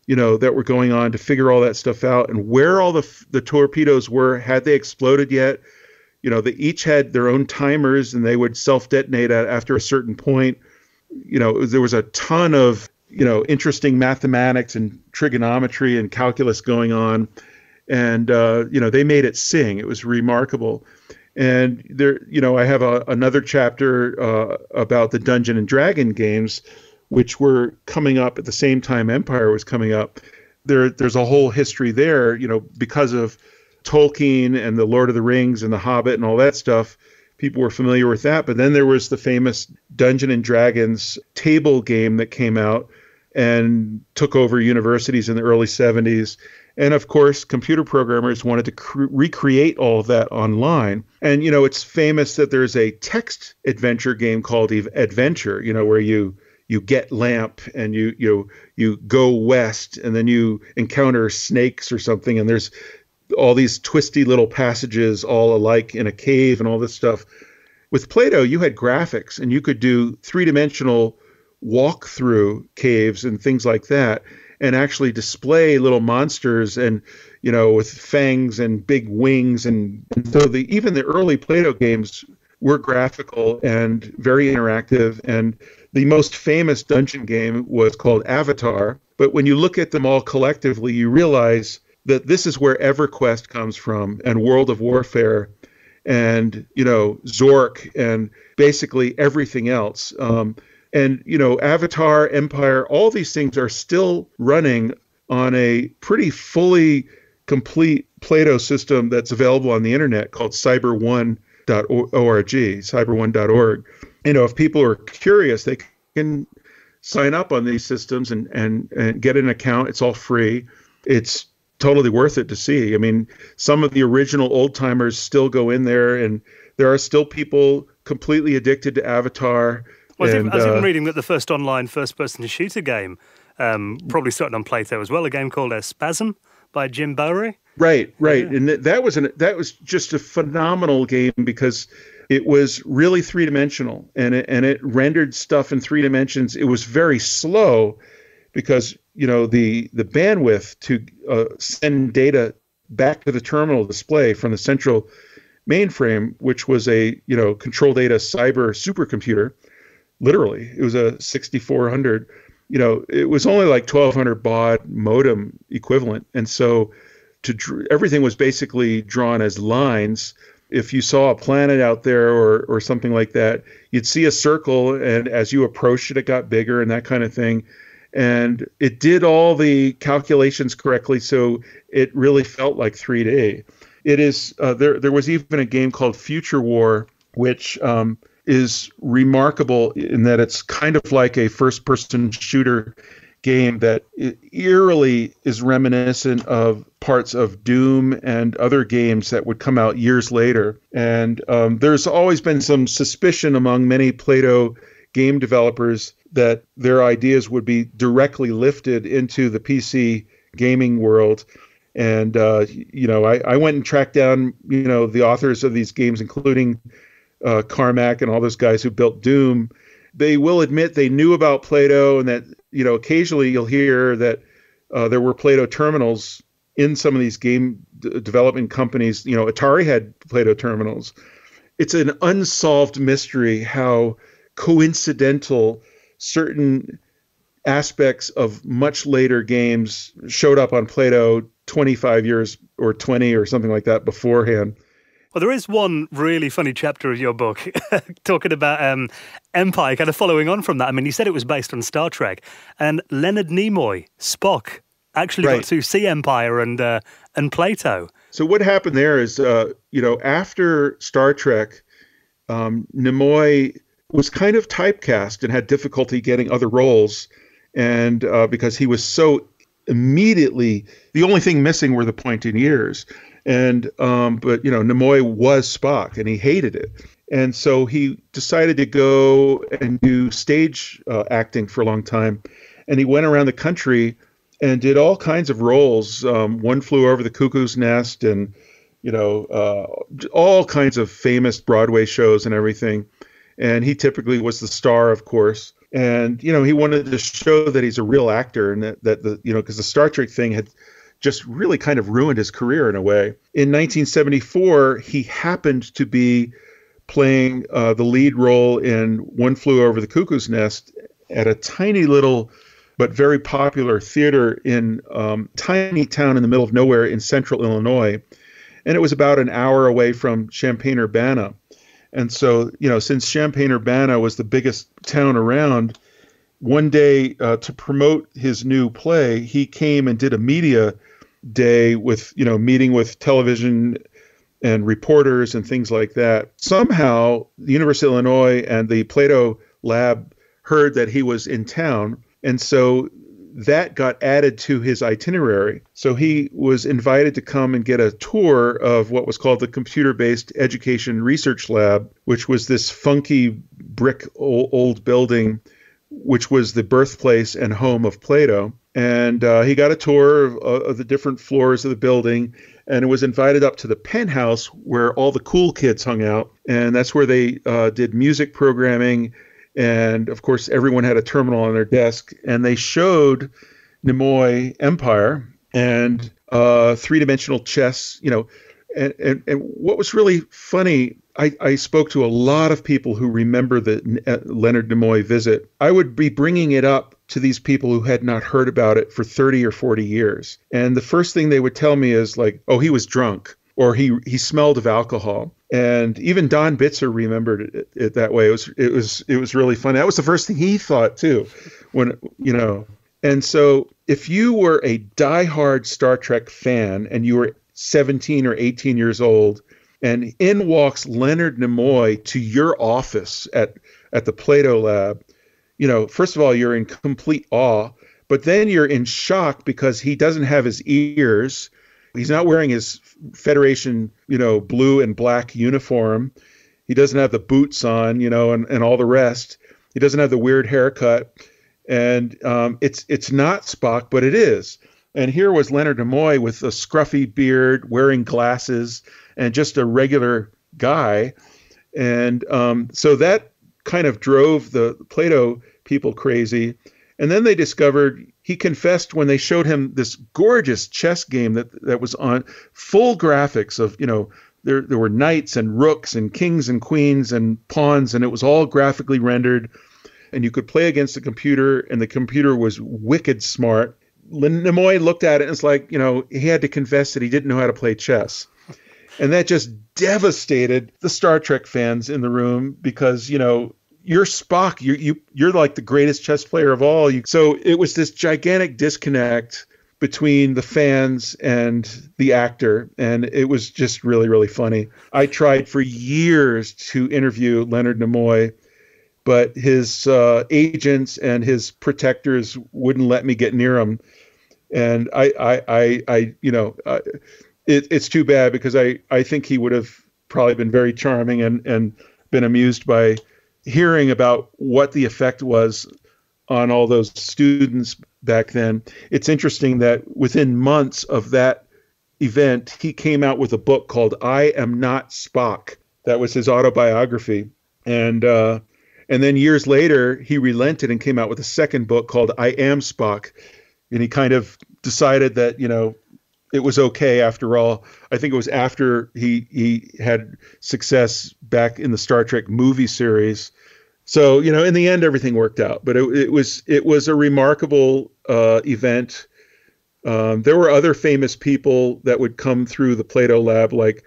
you know that were going on to figure all that stuff out and where all the the torpedoes were had they exploded yet? You know they each had their own timers and they would self detonate after a certain point. You know there was a ton of you know interesting mathematics and trigonometry and calculus going on. And uh, you know they made it sing. It was remarkable. And there you know i have a, another chapter uh, about the dungeon and dragon games which were coming up at the same time Empire was coming up. There, there's a whole history there, you know, because of Tolkien and the Lord of the Rings and the Hobbit and all that stuff. People were familiar with that, but then there was the famous Dungeon and Dragons table game that came out and took over universities in the early 70s. And of course, computer programmers wanted to cre- recreate all of that online. And, you know, it's famous that there's a text adventure game called Adventure, you know, where you you get lamp and you you you go west and then you encounter snakes or something and there's all these twisty little passages all alike in a cave and all this stuff. With plato you had graphics and you could do three-dimensional walk through caves and things like that and actually display little monsters and you know with fangs and big wings. And, and so the even the early plato games were graphical and very interactive and the most famous dungeon game was called Avatar, but when you look at them all collectively, you realize that this is where EverQuest comes from and World of Warfare and you know Zork and basically everything else. Um, and you know Avatar, Empire, all these things are still running on a pretty fully complete Plato system that's available on the internet called cyber1.org, cyber1.org. You know, if people are curious, they can sign up on these systems and, and, and get an account. It's all free. It's totally worth it to see. I mean, some of the original old timers still go in there, and there are still people completely addicted to Avatar. Well, and, I was even uh, reading that the first online first person shooter game um, probably started on Plato as well, a game called uh, Spasim by Jim Bowery. Right, right, Yeah. and th- that was an that was just a phenomenal game because it was really three dimensional and it and it rendered stuff in three dimensions. It was very slow because you know the the bandwidth to uh, send data back to the terminal display from the central mainframe, which was a you know control data cyber supercomputer. Literally, it was a 6400. You know, it was only like 1200 baud modem equivalent, and so to everything was basically drawn as lines. If you saw a planet out there or or something like that, you'd see a circle, and as you approached it, it got bigger and that kind of thing. And it did all the calculations correctly, so it really felt like 3D. It is uh, there. There was even a game called Future War, which um, is remarkable in that it's kind of like a first-person shooter game that eerily is reminiscent of parts of Doom and other games that would come out years later. And um, there's always been some suspicion among many Plato game developers that their ideas would be directly lifted into the PC gaming world. And uh, you know, I, I went and tracked down you know the authors of these games, including uh, Carmack and all those guys who built Doom. They will admit they knew about Plato, and that you know occasionally you'll hear that uh, there were Plato terminals in some of these game d- development companies. You know, Atari had Plato terminals. It's an unsolved mystery how coincidental certain aspects of much later games showed up on Plato 25 years or 20 or something like that beforehand. Well, there is one really funny chapter of your book talking about um, Empire, kind of following on from that. I mean, he said it was based on Star Trek, and Leonard Nimoy, Spock, actually got to see Empire and uh, and Plato. So what happened there is, uh, you know, after Star Trek, um, Nimoy was kind of typecast and had difficulty getting other roles, and uh, because he was so immediately the only thing missing were the pointing ears, and um, but you know Nimoy was Spock and he hated it, and so he decided to go and do stage uh, acting for a long time, and he went around the country and did all kinds of roles. Um, One flew over the cuckoo's nest, and you know, uh, all kinds of famous Broadway shows and everything. And he typically was the star, of course. And you know, he wanted to show that he's a real actor, and that that the you know, because the Star Trek thing had just really kind of ruined his career in a way. In 1974, he happened to be playing uh, the lead role in One Flew Over the Cuckoo's Nest at a tiny little but very popular theater in um, tiny town in the middle of nowhere in central Illinois, and it was about an hour away from Champaign Urbana. And so, you know, since Champaign Urbana was the biggest town around, one day uh, to promote his new play, he came and did a media day with, you know, meeting with television and reporters and things like that. Somehow, the University of Illinois and the Plato lab heard that he was in town, and so that got added to his itinerary. So he was invited to come and get a tour of what was called the Computer Based Education Research Lab, which was this funky brick old, building, which was the birthplace and home of Plato. And uh, he got a tour of, of the different floors of the building and it was invited up to the penthouse where all the cool kids hung out. And that's where they uh, did music programming and of course everyone had a terminal on their desk and they showed nimoy empire and uh, three-dimensional chess you know and, and, and what was really funny I, I spoke to a lot of people who remember the uh, leonard nimoy visit i would be bringing it up to these people who had not heard about it for 30 or 40 years. And the first thing they would tell me is like, oh, he was drunk or he he smelled of alcohol. And even Don Bitzer remembered it, it, that way. It was it was it was really funny. That was the first thing he thought too, when you know. And so, if you were a diehard Star Trek fan and you were 17 or 18 years old, and in walks Leonard Nimoy to your office at at the Plato Lab, you know, first of all, you're in complete awe, but then you're in shock because he doesn't have his ears. He's not wearing his Federation, you know, blue and black uniform. He doesn't have the boots on, you know, and, and all the rest. He doesn't have the weird haircut. And um, it's it's not Spock, but it is. And here was Leonard Nimoy with a scruffy beard, wearing glasses, and just a regular guy. And um, so that kind of drove the Plato people crazy. And then they discovered he confessed when they showed him this gorgeous chess game that that was on full graphics of you know there there were knights and rooks and kings and queens and pawns and it was all graphically rendered. And you could play against the computer and the computer was wicked smart. Nimoy looked at it and it's like you know he had to confess that he didn't know how to play chess and that just devastated the Star Trek fans in the room because you know you're Spock. You you you're like the greatest chess player of all. You, so it was this gigantic disconnect between the fans and the actor, and it was just really really funny. I tried for years to interview Leonard Nimoy, but his uh, agents and his protectors wouldn't let me get near him, and I I I, I you know. I, it, it's too bad because I, I think he would have probably been very charming and, and been amused by hearing about what the effect was on all those students back then, it's interesting that within months of that event, he came out with a book called "I Am Not Spock." That was his autobiography, and uh, and then years later, he relented and came out with a second book called "I Am Spock," and he kind of decided that you know it was okay after all. I think it was after he he had success back in the Star Trek movie series. So you know, in the end, everything worked out. But it, it was it was a remarkable uh, event. Um, there were other famous people that would come through the Plato Lab, like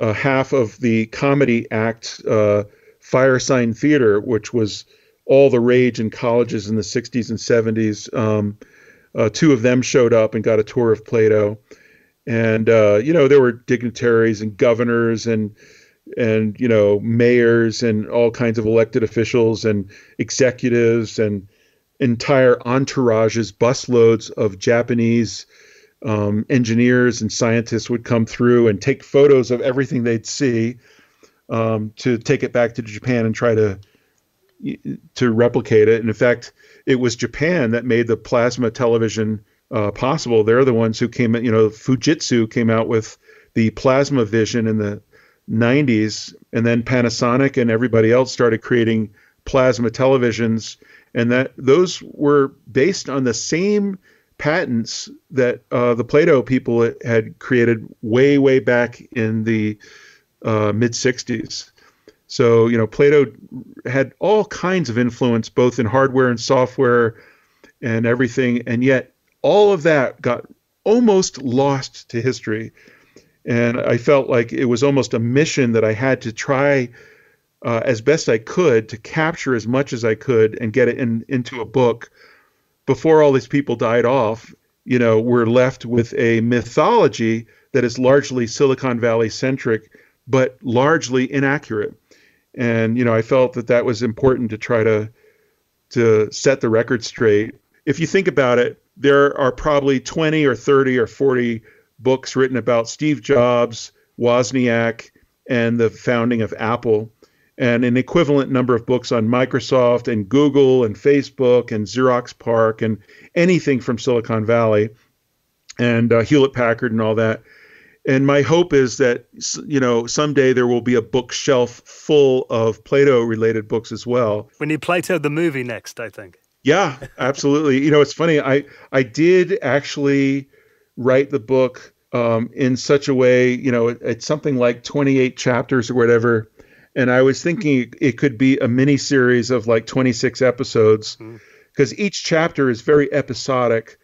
uh, half of the comedy act uh, Firesign Theater, which was all the rage in colleges in the 60s and 70s. Um, uh, two of them showed up and got a tour of Plato and uh, you know there were dignitaries and governors and and you know mayors and all kinds of elected officials and executives and entire entourages, busloads of Japanese um, engineers and scientists would come through and take photos of everything they'd see um, to take it back to Japan and try to to replicate it. And in fact, it was Japan that made the plasma television uh, possible. They're the ones who came, you know, Fujitsu came out with the plasma vision in the 90s, and then Panasonic and everybody else started creating plasma televisions, and that those were based on the same patents that uh, the Plato people had created way, way back in the uh, mid 60s. So, you know, Plato had all kinds of influence, both in hardware and software and everything, and yet all of that got almost lost to history. And I felt like it was almost a mission that I had to try uh, as best I could to capture as much as I could and get it in, into a book before all these people died off. You know, we're left with a mythology that is largely Silicon Valley centric, but largely inaccurate. And you know, I felt that that was important to try to to set the record straight. If you think about it, there are probably 20 or 30 or 40 books written about Steve Jobs, Wozniak, and the founding of Apple, and an equivalent number of books on Microsoft and Google and Facebook and Xerox PARC and anything from Silicon Valley and uh, Hewlett Packard and all that. And my hope is that you know someday there will be a bookshelf full of Plato related books as well. We need Plato the movie next, I think. Yeah, absolutely. you know, it's funny. I I did actually write the book um, in such a way. You know, it, it's something like 28 chapters or whatever. And I was thinking it could be a mini series of like 26 episodes because each chapter is very episodic,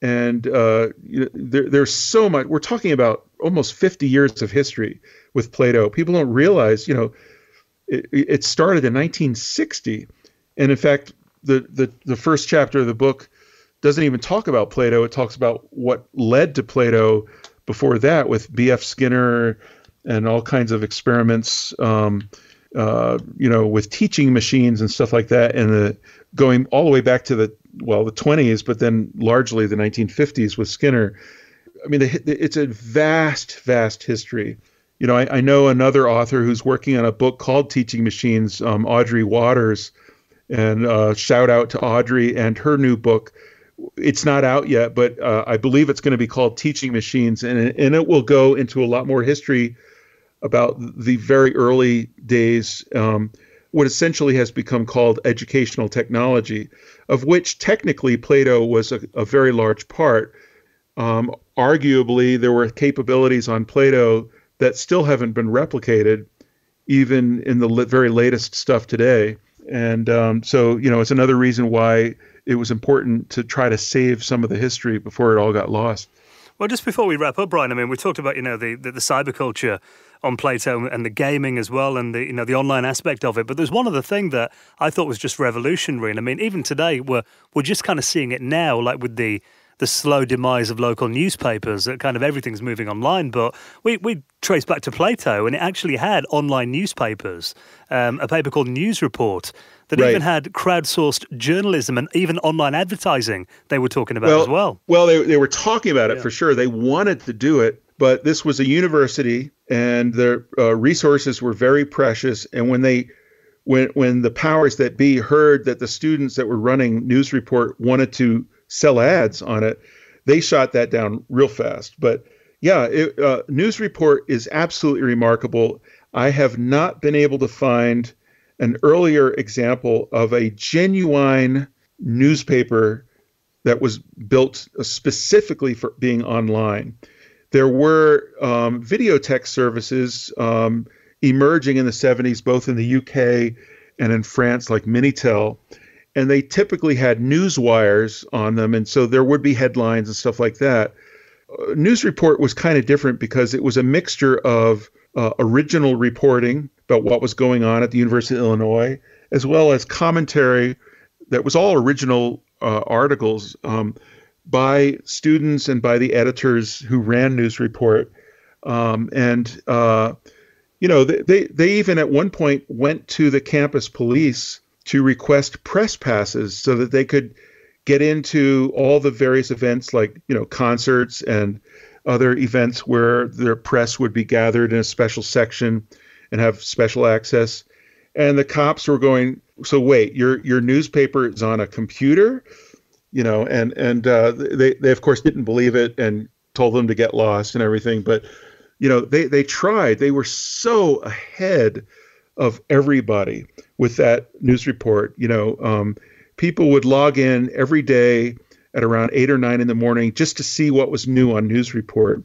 and uh, you know, there, there's so much. We're talking about almost 50 years of history with Plato. People don't realize, you know, it, it started in 1960, and in fact, the, the the first chapter of the book doesn't even talk about Plato. It talks about what led to Plato before that with B.F. Skinner and all kinds of experiments, um, uh, you know, with teaching machines and stuff like that, and the going all the way back to the well the 20s, but then largely the 1950s with Skinner. I mean, the, it's a vast, vast history. You know, I, I, know another author who's working on a book called Teaching Machines, um, Audrey Watters, and uh, shout out to Audrey and her new book. It's not out yet, but uh, I believe it's going to be called Teaching Machines, and and it will go into a lot more history about the very early days, um, what essentially has become called educational technology, of which technically Plato was a, a very large part. Um, arguably, there were capabilities on Plato that still haven't been replicated, even in the very latest stuff today. And um, so, you know, it's another reason why it was important to try to save some of the history before it all got lost. Well, just before we wrap up, Brian, I mean, we talked about you know the the, the cyber culture on Plato and the gaming as well, and the you know the online aspect of it. But there's one other thing that I thought was just revolutionary, and I mean, even today we're we're just kind of seeing it now, like with the the slow demise of local newspapers. That kind of everything's moving online. But we we trace back to Plato, and it actually had online newspapers. Um, a paper called News Report that right. even had crowdsourced journalism and even online advertising. They were talking about well, as well. Well, they they were talking about it yeah. for sure. They wanted to do it, but this was a university, and their uh, resources were very precious. And when they when when the powers that be heard that the students that were running News Report wanted to sell ads on it, they shot that down real fast. But yeah, it, uh, News Report is absolutely remarkable. I have not been able to find an earlier example of a genuine newspaper that was built specifically for being online. There were um, video text services um, emerging in the 70s, both in the UK and in France, like Minitel and they typically had news wires on them, and so there would be headlines and stuff like that. Uh, news report was kind of different because it was a mixture of uh, original reporting about what was going on at the University of Illinois, as well as commentary that was all original uh, articles um, by students and by the editors who ran News Report. Um, and uh, you know, they, they they even at one point went to the campus police to request press passes so that they could get into all the various events like you know concerts and other events where their press would be gathered in a special section and have special access. And the cops were going so wait your your newspaper is on a computer? You know and and uh, they they of course didn't believe it and told them to get lost and everything. But you know they they tried. They were so ahead of everybody with that news report. You know, um, people would log in every day at around eight or nine in the morning just to see what was new on News Report.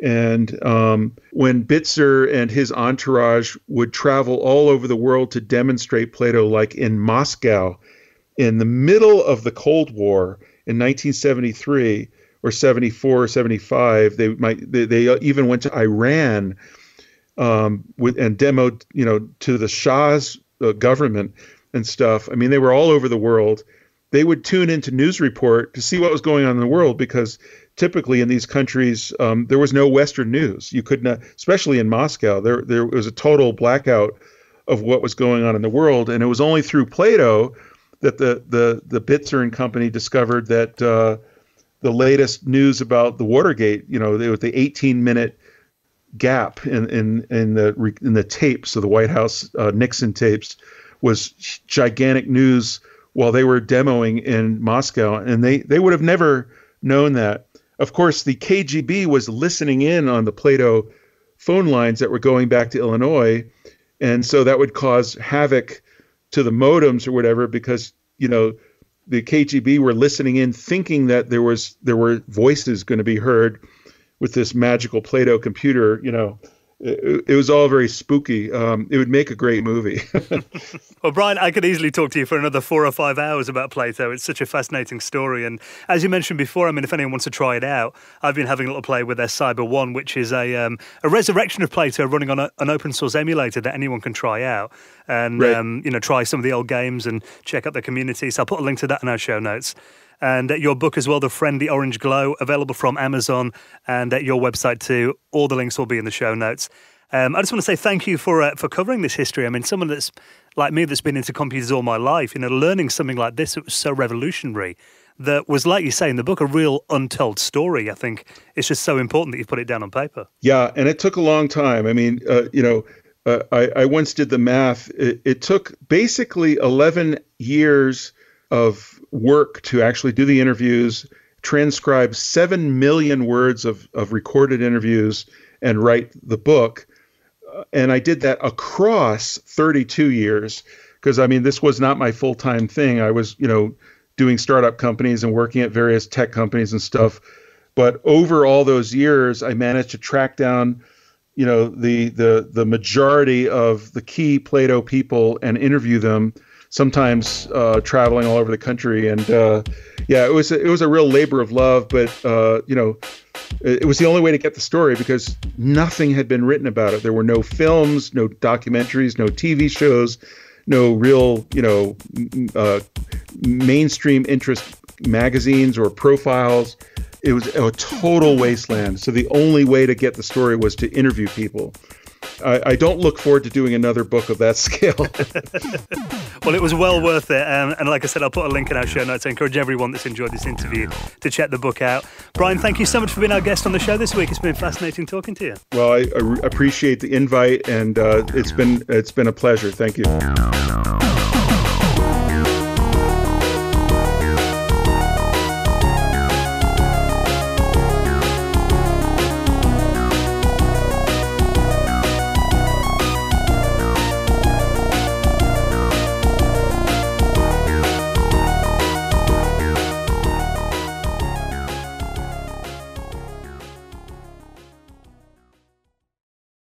And um, when Bitzer and his entourage would travel all over the world to demonstrate Plato, like in Moscow, in the middle of the Cold War in 1973 or 74 or 75, they might they, they even went to Iran um, with and demoed, you know, to the Shah's uh, government and stuff. I mean, they were all over the world. They would tune into News Report to see what was going on in the world because typically in these countries um, there was no Western news. You could not, especially in Moscow, there there was a total blackout of what was going on in the world, and it was only through Plato that the the the Bitzer and company discovered that uh, the latest news about the Watergate, you know, was the 18 minute gap in in in the in the tapes of the White House uh, Nixon tapes was gigantic news while they were demoing in Moscow, and they they would have never known that. Of course, the KGB was listening in on the Plato phone lines that were going back to Illinois, and so that would cause havoc to the modems or whatever because you know the KGB were listening in, thinking that there was there were voices going to be heard with this magical Plato computer, you know, it, it was all very spooky. Um, it would make a great movie. well, Brian, I could easily talk to you for another four or five hours about Plato. It's such a fascinating story. And as you mentioned before, I mean, if anyone wants to try it out, I've been having a little play with their Cyber1, which is a, um, a resurrection of Plato running on a, an open source emulator that anyone can try out and, right. um, you know, try some of the old games and check out the community. So I'll put a link to that in our show notes and your book as well, The Friendly Orange Glow, available from Amazon and at your website too. All the links will be in the show notes. Um, I just want to say thank you for uh, for covering this history. I mean, someone that's like me that's been into computers all my life, you know, learning something like this it was so revolutionary that was, like you say in the book, a real untold story. I think it's just so important that you put it down on paper. Yeah, and it took a long time. I mean, uh, you know, uh, I, I, once did the math. It, it, took basically 11 years of work to actually do the interviews, transcribe 7 million words of, of recorded interviews, and write the book. Uh, and I did that across 32 years because, I mean, this was not my full time thing. I was, you know, doing startup companies and working at various tech companies and stuff. But over all those years, I managed to track down you know the the the majority of the key Plato people and interview them sometimes uh, traveling all over the country. And uh, yeah, it was it was a real labor of love. But uh, you know, it, it, was the only way to get the story because nothing had been written about it. There were no films, no documentaries, no TV shows, no real you know uh, mainstream interest magazines or profiles. It was a total wasteland. So the only way to get the story was to interview people. I, I, don't look forward to doing another book of that scale. well, it was well worth it. Um, and like I said, I'll put a link in our show notes. I encourage everyone that's enjoyed this interview to check the book out. Brian, thank you so much for being our guest on the show this week. It's been fascinating talking to you. Well, I, I appreciate the invite, and uh, it's been it's been a pleasure. Thank you.